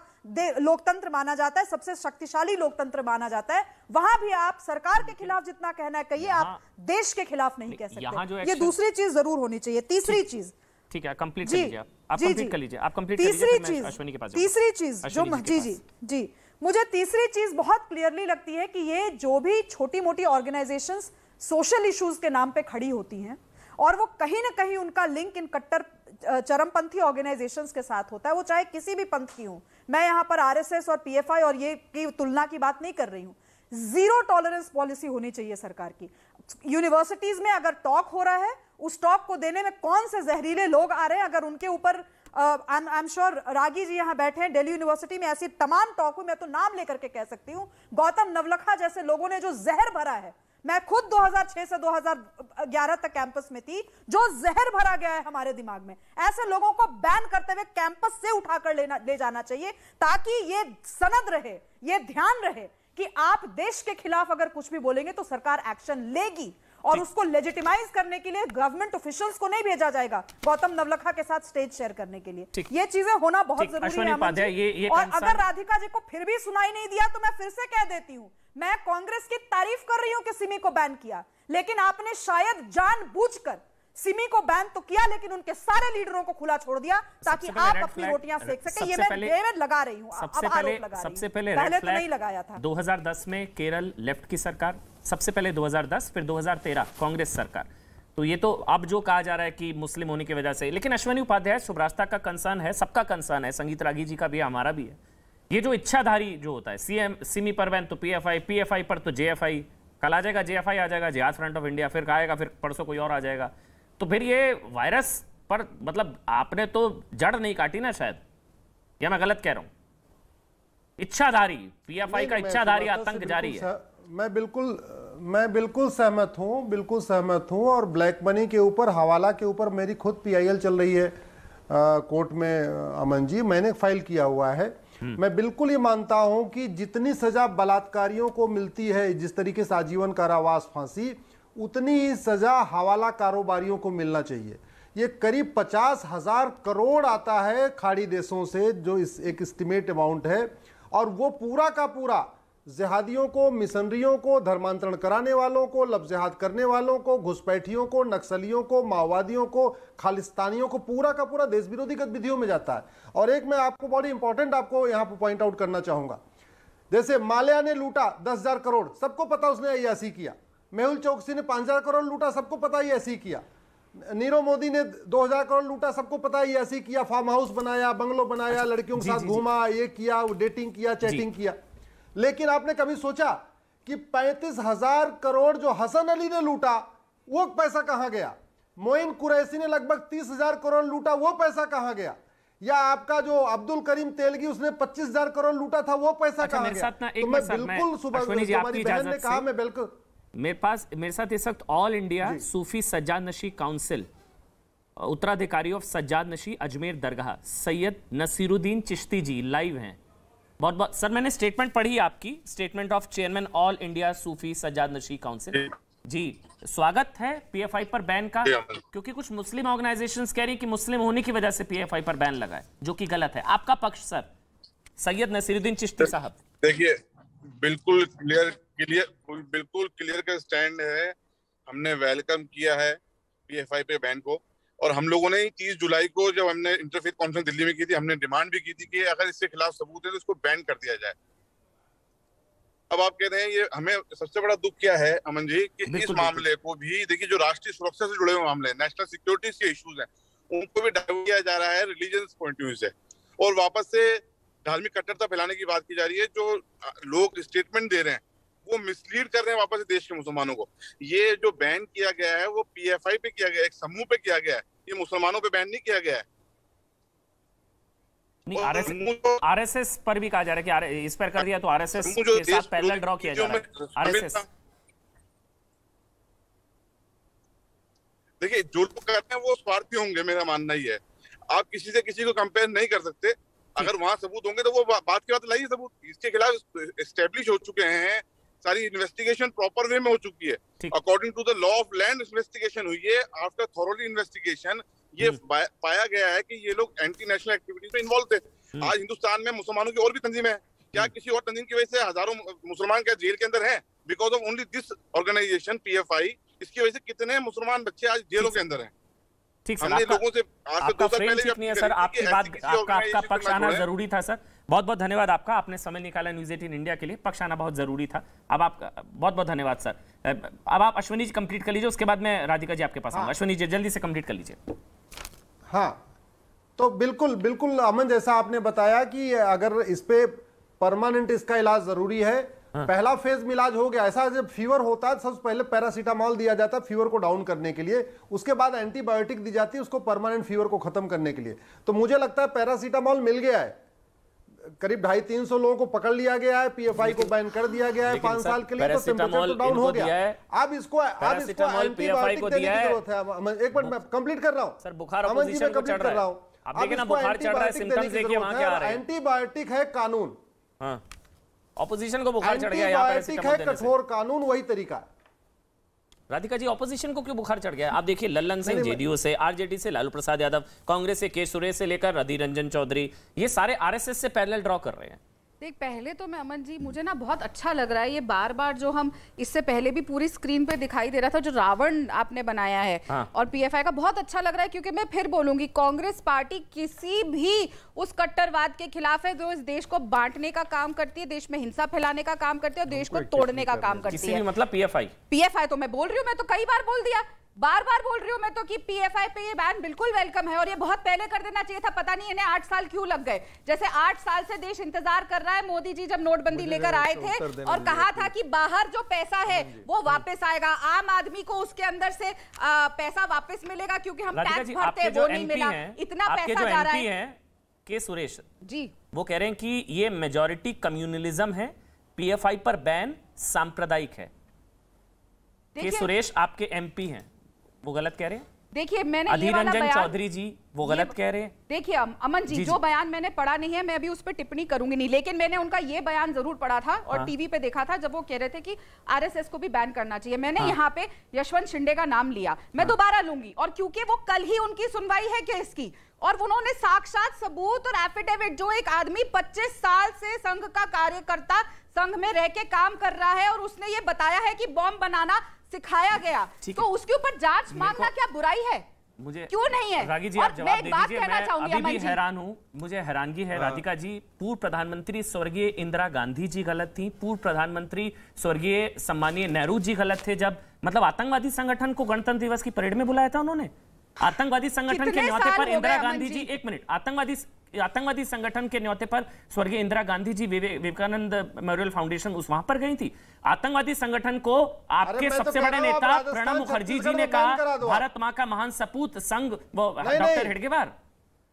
लोकतंत्र माना जाता है सबसे शक्तिशाली लोकतंत्र माना जाता है। वहाँ भी आप सरकार के खिलाफ जितना कहना है कहिए आप देश के खिलाफ नहीं कह सकते। ये दूसरी चीज़ ज़रूर होनी चाहिए तीसरी चीज़। ठीक है कंप्लीट कर लीजिए आप। कंप्लीट कर लीजिए आप कंप्लीट तीसरी चीज़ अश्विनी के पास तीसरी चीज़ जो जी जी जी। मुझे तीसरी चीज़ बहुत क्लियरली लगती है कि ये जो भी छोटी मोटी ऑर्गेनाइजेशंस सोशल इश्यूज़ के नाम पे खड़ी होती हैं, और वो कहीं ना कहीं उनका लिंक इन कट्टर चरमपंथी ऑर्गेनाइजेशंस के साथ होता है। वो चाहे किसी भी पंथ की हो, मैं यहाँ पर आरएसएस और पीएफआई और ये की तुलना की बात नहीं कर रही हूँ। ज़ीरो टॉलरेंस पॉलिसी होनी चाहिए सरकार की। यूनिवर्सिटीज में अगर टॉक हो रहा है, उस टॉक को देने में कौन से जहरीले लोग आ रहे हैं? अगर उनके ऊपर आई एम श्योर रागी जी यहाँ बैठे हैं दिल्ली यूनिवर्सिटी में ऐसी तमाम टॉक हुई, मैं तो नाम लेकर के कह सकती हूँ। गौतम नवलखा जैसे लोगों ने जो जहर भरा है, मैं खुद 2006 से 2011 तक कैंपस में थी, जो जहर भरा गया है हमारे दिमाग में। ऐसे लोगों को बैन करते हुए कैंपस से उठाकर लेना, ले जाना चाहिए, ताकि ये सनद रहे, ये ध्यान रहे कि आप देश के खिलाफ अगर कुछ भी बोलेंगे तो सरकार एक्शन लेगी। और उसको लेजिटिमाइज करने के लिए गवर्नमेंट ऑफिशियल्स को नहीं भेजा जाएगा। गौतम नवलखा के साथ स्टेज शेयर करने के लिए। ये चीज़ें होना बहुत ज़रूरी है ये, ये और अगर राधिका जी को फिर भी सुनाई नहीं दिया तो मैं फिर से कह देती हूँ मैं कांग्रेस की तारीफ़ कर रही हूँ कि सिमी को बैन किया लेकिन आपने शायद जानबूझकर सिमी को बैन तो किया लेकिन उनके सारे लीडरों को खुला छोड़ दिया ताकि आप अपनी रोटियाँ सेक सके। ये मैं मैं लगा रही हूँ सबसे पहले सबसे पहले पहले तो नहीं लगाया था। 2010 में केरल लेफ़्ट की सरकार सबसे पहले 2010 फिर 2013 कांग्रेस सरकार। तो ये तो अब जो कहा जा रहा है कि मुस्लिम होने की वजह से। लेकिन अश्वनी उपाध्याय शुभरास्ता का कंसर्न है सबका कंसर्न है संगीत रागी जी का भी हमारा भी है। ये जो इच्छाधारी जो होता है सीएम सिमी पर बैन तो पीएफआई पीएफआई पर तो जेएफआई कल आ जाएगा जेएफआई आ जाएगा जिहाद फ्रंट ऑफ़ इंडिया फिर आएगा फिर परसों कोई और आ जाएगा। तो फिर ये वायरस पर मतलब आपने तो जड़ नहीं काटी ना शायद। या मैं गलत कह रहा हूँ? इच्छाधारी पीएफआई का इच्छाधारी आतंक जारी है। मैं बिल्कुल मैं बिल्कुल सहमत हूँ बिल्कुल सहमत हूँ और ब्लैक मनी के ऊपर हवाला के ऊपर मेरी खुद पीआईएल चल रही है आ, कोर्ट में अमन जी मैंने फ़ाइल किया हुआ है हम्म। मैं बिल्कुल ये मानता हूँ कि जितनी सजा बलात्कारियों को मिलती है जिस तरीके से आजीवन कारावास फांसी उतनी ही सजा हवाला कारोबारियों को मिलना चाहिए ये करीब पचास हज़ार करोड़ आता है खाड़ी देशों से जो इस एक एस्टिमेट अमाउंट है और वो पूरा का पूरा जिहादियों को मिशनरियों को धर्मांतरण कराने वालों को लफ्जहाद करने वालों को घुसपैठियों को नक्सलियों को माओवादियों को खालिस्तानियों को पूरा का पूरा देश विरोधी गतिविधियों में जाता है। और एक मैं आपको बड़ी इंपॉर्टेंट आपको यहाँ पर पॉइंट आउट करना चाहूँगा। जैसे माल्या ने लूटा दस हज़ार करोड़ सबको पता उसने ऐसी किया। मेहुल चौकसी ने पाँच हज़ार करोड़ लूटा सबको पता ही ऐसी किया। नीरव मोदी ने 2000 करोड़ लूटा सबको पता ही ऐसी किया। फार्म हाउस बनाया बंगलो बनाया अच्छा, लड़कियों के साथ घूमा ये किया डेटिंग किया चैटिंग किया। लेकिन आपने कभी सोचा कि पैंतीस हज़ार करोड़ जो हसन अली ने लूटा वो पैसा कहाँ गया? मोइन कुरैसी ने लगभग तीस हज़ार करोड़ लूटा वो पैसा कहाँ गया? या आपका जो अब्दुल करीम तेलगी उसने पच्चीस हज़ार करोड़ लूटा था वो पैसा अच्छा, कहाँ गया? तो मैं बिल्कुल सुबह बहन ने कहा मैं बिल्कुल मेरे पास मेरे साथ इस वक्त ऑल इंडिया सूफी सज्जाद नशी काउंसिल उत्तराधिकारी ऑफ़ सज्जाद नशी अजमेर दरगाह सैयद नसीरुद्दीन चिश्ती जी लाइव हैं। बहुत बहुत। सर मैंने स्टेटमेंट पढ़ी आपकी। Statement of chairman All India Sufi Sajjada Nashin Council ji. स्वागत है पीएफआई पर बैन का क्योंकि कुछ मुस्लिम ऑर्गेनाइजेशन कह रही कि मुस्लिम होने की वजह से पीएफआई पर बैन लगा है जो कि गलत है। आपका पक्ष सर? सैयद नसीरुद्दीन चिश्ती साहब। देखिए बिल्कुल क्लियर क्लियर बिल्कुल क्लियर का स्टैंड है। हमने वेलकम किया है पीएफआई पे बैन को। और हम लोगों ने तीस जुलाई को जब हमने इंटरफेथ कॉन्फ्रेंस दिल्ली में की थी हमने डिमांड भी की थी कि अगर इसके खिलाफ सबूत है तो इसको बैन कर दिया जाए। अब आप कह रहे हैं ये हमें सबसे बड़ा दुख क्या है अमन जी कि इस मामले को भी देखिए जो राष्ट्रीय सुरक्षा से जुड़े हुए मामले हैं नेशनल सिक्योरिटी के इश्यूज़ हैं उनको भी डाइवर्ट किया जा रहा है रिलीजियस पॉइंट व्यू से। और वापस से धार्मिक कट्टरता फैलाने की बात की जा रही है जो लोग स्टेटमेंट दे रहे हैं वो मिसलीड कर रहे हैं वापस देश के मुसलमानों को। ये जो बैन किया गया है वो पीएफआई पे किया गया है एक समूह पे किया गया है। ये मुसलमानों पे बैन नहीं किया गया है। नहीं आरएसएस पर भी कहा जा रहा है कि इस पर कर दिया तो आरएसएस के साथ पैरेलल ड्रॉ किया जा रहा है। आरएसएस। देखिए जो लोग करते हैं वो स्वार्थी होंगे मेरा मानना ही है। आप किसी से किसी को कंपेयर नहीं कर सकते। अगर वहाँ सबूत होंगे तो वो बात की बात लाइए सबूत। इसके खिलाफ एस्टेब्लिश हो चुके हैं सारी इन्वेस्टिगेशन प्रॉपर वे में हो चुकी है। According to the law of land investigation हुई है। आफ्टर थॉरली इन्वेस्टिगेशन ये पाया गया है कि ये लोग एंटी नेशनल एक्टिविटीज़ में इन्वॉल्व थे। आज हिंदुस्तान में मुसलमानों की और भी तंजीमें हैं। क्या किसी और तंजीम की वजह से हज़ारों मुसलमान क्या जेल के अंदर हैं? Because of only this organisation PFI इसकी वजह से कितने मुसलमान बच्चे आज जेलों के अंदर हैं? ठीक सर आपका, लोगों से आपका फ्रेम ठीक नहीं है सर आपकी बात आपका आपका पक्ष आना ज़रूरी था सर। बहुत बहुत धन्यवाद आपका आपने समय निकाला न्यूज़ एटीन इंडिया के लिए। पक्ष आना बहुत ज़रूरी था। अब आप बहुत बहुत धन्यवाद सर। अब आप अश्वनी जी कंप्लीट कर लीजिए उसके बाद मैं राधिका जी आपके पास आऊँगा। अश्वनी जी जल्दी से कंप्लीट कर लीजिए। हाँ तो बिल्कुल बिल्कुल अमन जैसा आपने बताया कि अगर इस पे परमानेंट इसका इलाज ज़रूरी है पहला फ़ेज़ में इलाज हो गया। ऐसा जब फीवर होता है सबसे पहले पैरासीटामोल दिया जाता है फीवर को डाउन करने के लिए। उसके बाद एंटीबायोटिक दी जाती है उसको परमानेंट फीवर को खत्म करने के लिए। तो मुझे लगता है पैरासीटामोल मिल गया है। करीब ढाई तीन सौ लोगों को पकड़ लिया गया है पीएफआई को बैन कर दिया गया है पाँच साल के लिए तो टेम्परेचर तो डाउन हो गया। है। अब इसको अब इसको एंटीबायोटिक देने की है। ज़रूरत है। एक मिनट मैं कंप्लीट कर रहा हूँ। सर बुखार अमन जी मैं कंप्लीट कर है। हूँ। है, एंटीबायोटिक है। रहे हैं। एंटीबायोटिक है कानून। हाँ। ऑपोजिशन को बुखार चढ़ गया यहाँ है कठोर कानून वही तरीका। है राधिका जी ऑपोजिशन को क्यों बुखार चढ़ गया? आप देखिए लल्लन सिंह जेडीयू से आरजेडी से लालू प्रसाद यादव कांग्रेस से के सुरेश से लेकर अधीर रंजन चौधरी ये सारे आरएसएस से पैरेलल ड्रॉ कर रहे हैं। देख पहले तो मैं अमन जी मुझे ना बहुत अच्छा लग रहा है ये बार बार जो हम इससे पहले भी पूरी स्क्रीन पे दिखाई दे रहा था जो रावण आपने बनाया है। हाँ। और पीएफआई का बहुत अच्छा लग रहा है क्योंकि मैं फिर बोलूँगी कांग्रेस पार्टी किसी भी उस कट्टरवाद के खिलाफ है जो इस देश को बांटने का काम करती है देश में हिंसा फैलाने का काम करती है और देश को तोड़ने का काम करती है। मतलब पीएफआई पीएफआई तो मैं बोल रही हूँ मैं तो कई बार बोल दिया। बार बार बोल रही हूँ मैं तो कि पीएफआई पे ये बैन बिल्कुल वेलकम है और ये बहुत पहले कर देना चाहिए था पता नहीं इन्हें आठ साल क्यों लग गए। जैसे आठ साल से देश इंतज़ार कर रहा है मोदी जी जब नोटबंदी लेकर आए थे और कहा था कि बाहर जो पैसा है वो वापस आएगा। आम आदमी को उसके अंदर से आ, पैसा वापस मिलेगा क्योंकि हम टैक्स भरते हैं वो नहीं मिला। हैं इतना पैसा जा रहा है। के सुरेश जी। वो कह रहे हैं कि ये मेजोरिटी कम्युनलिज्म है पीएफआई पर बैन सांप्रदायिक है। के सुरेश आपके एमपी हैं। वो गलत कह रहे हैं? देखिए मैंने अधीर रंजन चौधरी जी वो गलत कह रहे हैं। देखिए अम- अमन जी, जी, जो बयान मैंने पढ़ा नहीं है मैं अभी उस पर टिप्पणी करूँगी नहीं लेकिन मैंने उनका ये बयान ज़रूर पढ़ा था और हाँ। टीवी पे देखा था जब वो कह रहे थे कि आरएसएस को भी बैन करना चाहिए। मैंने हाँ। यहाँ पे यशवंत शिंदे का नाम लिया। मैं दोबारा लूँगी और क्योंकि वो कल ही उनकी सुनवाई है केस की और उन्होंने साक्षात सबूत और एफिडेविट जो एक आदमी 25 साल से संघ का कार्यकर्ता संघ में रह के काम कर रहा है और उसने ये बताया है कि बॉम्ब बनाना सिखाया गया। तो उसके ऊपर जाँच मांगना क्या बुराई है? मुझे क्यों नहीं है? रागी जी और आप जवाब एक दे बात दीजिए कहना मैं चाहूँगी, अभी भी हैरान हूँ। मुझे हैरानगी है राधिका जी। पूर्व प्रधानमंत्री स्वर्गीय इंदिरा गांधी जी गलत थी। पूर्व प्रधानमंत्री स्वर्गीय सम्मानीय नेहरू जी गलत थे जब मतलब आतंकवादी संगठन को गणतंत्र दिवस की परेड में बुलाया था उन्होंने। आतंकवादी संगठन के न्यौते पर इंदिरा गांधी जी? एक मिनट आतंकवादी आतंकवादी संगठन के न्यौते पर स्वर्गीय इंदिरा गांधी जी विवे- विवेकानंद मेमोरियल फाउंडेशन उस वहाँ पर गई थी आतंकवादी संगठन को आपके सबसे तो सबसे बड़े हूँ, आप नेता प्रणब मुखर्जी जी ने कहा भारत माँ का महान सपूत संघ वो डॉक्टर। हेडगेवार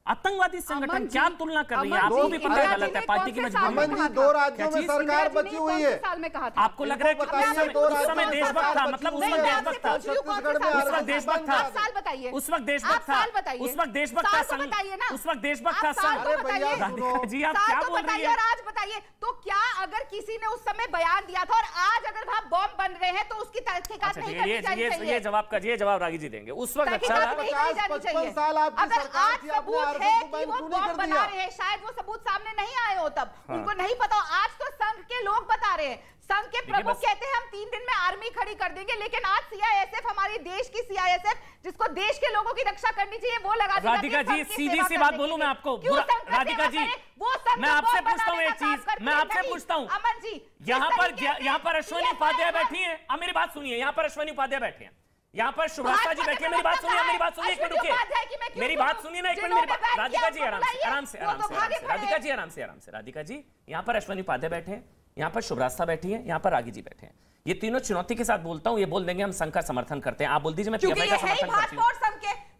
आतंकवादी संगठन क्या तुलना कर रही है? आपको भी पता गलत है पार्टी की मजबूरी दो राज्यों में सरकार बची हुई है। साल में कहा था? आपको लग रहा है कि उस समय दो उस समय राज्यों में देशभक्त था मतलब उस वक्त देशभक्त था। साल उस वक्त देशभक्त था। साल बताइए। उस वक्त देशभक्त था। उस वक्त देशभक्त था साल तो संघ बताइए ना। उस वक्त देशभक्त था साल संघ तो बताइए। जी आप क्या तो बोल रही बताइए है? आज बताइए। तो क्या अगर किसी ने उस समय बयान दिया था और आज अगर वहाँ बॉम्ब बन रहे हैं तो उसकी तहकीकात अच्छा नहीं है करनी चाहिए। ये जवाब का ये जवाब रागी जी देंगे। उस वक्त अच्छा था नहीं करी जानी 50 चाहिए। साल आपकी अगर सरकार आज सबूत है कि वो बॉम्ब बना रहे हैं शायद वो सबूत सामने नहीं आए हो तब। हाँ। उनको नहीं पता। आज तो संघ के लोग बता रहे हैं। संघ के प्रमुख कहते हैं हम तीन दिन में आर्मी खड़ी कर देंगे लेकिन आज सीआईएसएफ हमारे देश की सीआईएसएफ जिसको देश के लोगों की रक्षा करनी चाहिए वो लगा दी राधिका जी सीधी सी बात बोलूँ मैं आपको राधिका जी वो मैं आपसे पूछता हूँ एक चीज़ मैं आपसे पूछता हूँ। अमन जी यहाँ पर यहाँ पर अश्वनी उपाध्याय बैठी हैं। अब मेरी बात सुनिए यहाँ पर अश्वनी उपाध्याय बैठे हैं। यहाँ पर सुभाषा जी बैठी मेरी बात सुनिए मेरी बात सुनिए एक मिनट रुकिए। मेरी बात सुनिए ना एक मिनट मेरी बात राधिका जी आराम से आराम से आराम तो से आराम से। राधिका जी आराम से आराम से। राधिका जी यहाँ पर अश्वनी उपाध्याय बैठे हैं यहाँ पर शुभ्रास्ता बैठी है यहाँ पर रागी जी बैठे हैं। ये तीनों चुनौती के साथ बोलता हूँ ये बोल देंगे हम संघ का समर्थन करते हैं। आप बोल दीजिए मैं पीएफआई का समर्थन करती हूँ।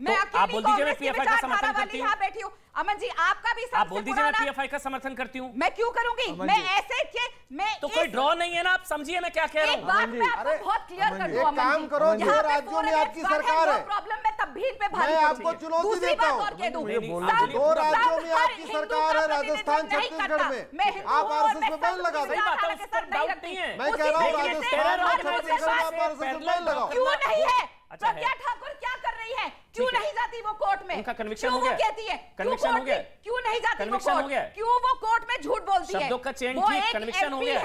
तो आप बोल दीजिए मैं पीएफआई का समर्थन करती हूँ। अमन जी आपका भी आप बोल दीजिए मैं पीएफआई का समर्थन करती हूँ। मैं क्यों करूँगी? मैं ऐसे के मैं तो कोई ड्रॉ नहीं है ना? आप समझिए मैं क्या कह रहा हूँ। बात मैं आपको बहुत क्लियर कर दूँ काम करो, यहाँ जो राज्यों में आपकी सरकार है। प्रॉब्लम मैं तब्दील पे भारी। आपको चुनौती देता हूँ। दूँ। राज्यों में आपकी सरकार है, राजस्थान, छत्तीसगढ़ में। आप आरएसएस में बैन लगा। मैं कह रहा हूँ राजस्थान और छत्तीसगढ़ में आप पर- आरएसएस में बैन लगाओ। क्यों नहीं है? अच्छा प्रज्ञा ठाकुर क्या कर रही है? क्यों नहीं जाती वो कोर्ट में उनका क्यों हो। गया? कहती है क्यों Conviction हो गया? क्यों नहीं जाती वो हो कोर्ट गया? क्यों वो कोर्ट में झूठ बोलती है शब्दों का वो ठीक, एक conviction हो गया?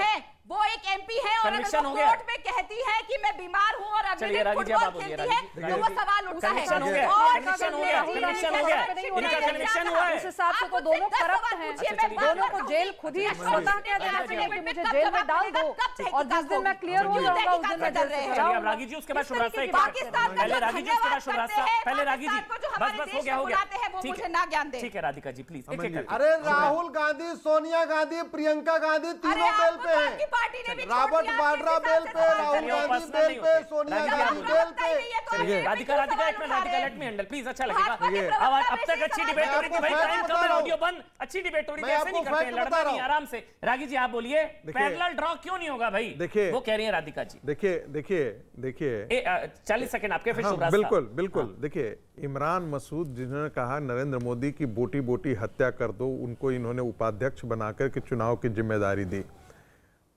वो एक एमपी है और अगर वो कोर्ट में कहती है कि मैं बीमार हूँ और अगले दिन फुटबॉल खेलती है तो वो सवाल उठता है। Conviction हो गया, और conviction हो गया, हो इनका किया हुआ है। उस हिसाब से तो दोनों करप्ट हैं। पूछिए, अच्छा, दोनों को जेल खुद ही स्वतः कह के देना आगे चाहिए कि मुझे जेल में डाल दो और जिस दिन मैं क्लियर हो जाऊँगा उस दिन मैं जेल से हैं? अब रागी जी उसके बाद शुभ्रास्ता बात पाकिस्तान का पहले जो रागी जी उसके बाद शुभ्रास्ता। पहले रागी जी बस बस हो गया हो गया। हैं, ठीक है ना ज्ञान दे। ठीक है राधिका जी प्लीज़ अरे राहुल गांधी सोनिया गांधी प्रियंका गांधी तीनों बेल पे हैं पार्टी ने भी रॉबर्ट वाड्रा बेल पे राहुल गांधी बेल पे सोनिया राधिका गांधी बेल पे। तो राधिका राधिका एक minute Radhika let me handle please अच्छा लगेगा। अब अब तक अच्छी डिबेट हो रही थी भाई टाइम कम है। ऑडियो बंद अच्छी डिबेट हो रही थी ऐसे नहीं करते हैं लड़ना नहीं आराम से। रागी जी आप बोलिए देखिए- पैरेलल ड्रॉ क्यों नहीं होगा भाई? देखिए- वो कह रही है राधिका जी। देखिए देखिए देखिए। चालीस सेकंड आपके फिर हाँ, बिल्कुल बिल्कुल। देखिए इमरान मसूद जिन्होंने कहा नरेंद्र मोदी की बोटी बोटी हत्या कर दो उनको इन्होंने उपाध्यक्ष बनाकर के चुनाव की ज़िम्मेदारी दी।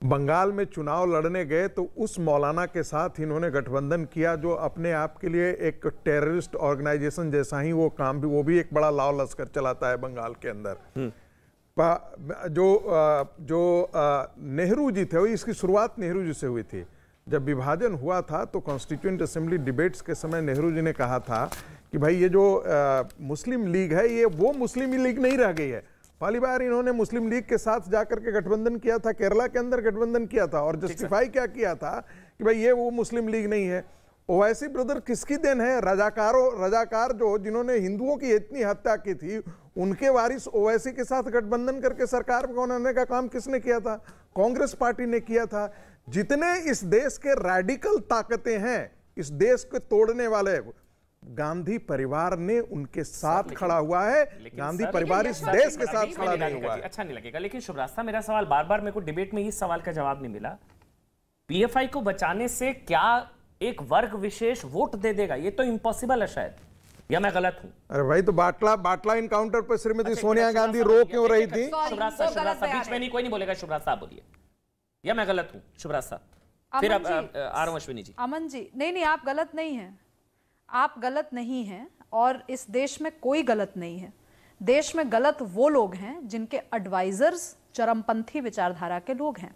बंगाल में चुनाव लड़ने गए तो उस मौलाना के साथ इन्होंने गठबंधन किया जो अपने आप के लिए एक टेररिस्ट ऑर्गेनाइजेशन जैसा ही वो काम भी वो भी एक बड़ा लाव लश्कर चलाता है बंगाल के अंदर। जो जो नेहरू जी थे वो इसकी शुरुआत नेहरू जी से हुई थी। जब विभाजन हुआ था तो कॉन्स्टिट्यूंट असेंबली डिबेट्स के समय नेहरू जी ने कहा था कि भाई ये जो अ, मुस्लिम लीग है ये वो मुस्लिम लीग नहीं रह गई है। पहली बार इन्होंने मुस्लिम लीग के साथ जाकर के गठबंधन किया था केरला के अंदर गठबंधन किया था और जस्टिफाई क्या किया था कि भाई ये वो मुस्लिम लीग नहीं है? ओवैसी ब्रदर किसकी देन है? रजाकारों रजाकार जो जिन्होंने हिंदुओं की इतनी हत्या की थी उनके वारिस ओवैसी के साथ गठबंधन करके सरकार बनाने का काम किसने किया था? कांग्रेस पार्टी ने किया था। जितने इस देश के रेडिकल ताकतें हैं इस देश को तोड़ने वाले गांधी परिवार ने उनके साथ खड़ा हुआ है। गांधी परिवार इस देश के साथ खड़ा नहीं हुआ। है अच्छा नहीं लगेगा लेकिन शुभ्रास्ता मेरा सवाल बार बार मेरे को डिबेट में इस सवाल का जवाब नहीं मिला। पीएफआई को बचाने से क्या एक वर्ग विशेष वोट दे देगा? ये तो इम्पॉसिबल है शायद। या मैं गलत हूँ? अरे भाई तो बाटला बाटला इनकाउंटर पर श्रीमती सोनिया गांधी रो क्यों रही थी? वो गलत बीच में नहीं कोई नहीं बोलेगा शुभ्रास्ता आप बोलिए। या मैं गलत हूँ? शुभ्रास्ता फिर अब अमन आ रहा हूँ अश्विनी जी। अमन जी नहीं नहीं आप गलत नहीं हैं। आप गलत नहीं हैं और इस देश में कोई गलत नहीं है। देश में गलत वो लोग हैं जिनके एडवाइजर्स चरमपंथी विचारधारा के लोग हैं।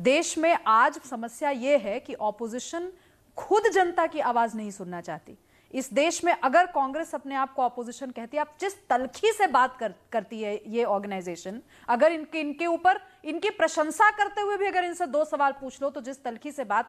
देश में आज समस्या ये है कि ऑपोजिशन खुद जनता की आवाज़ नहीं सुनना चाहती। इस देश में अगर कांग्रेस अपने आप को ऑपोजिशन कहती है आप जिस तलखी से बात कर, करती है ये ऑर्गेनाइजेशन अगर इनके इनके ऊपर इनकी प्रशंसा करते हुए भी अगर इनसे दो सवाल पूछ लो तो जिस तलखी से बात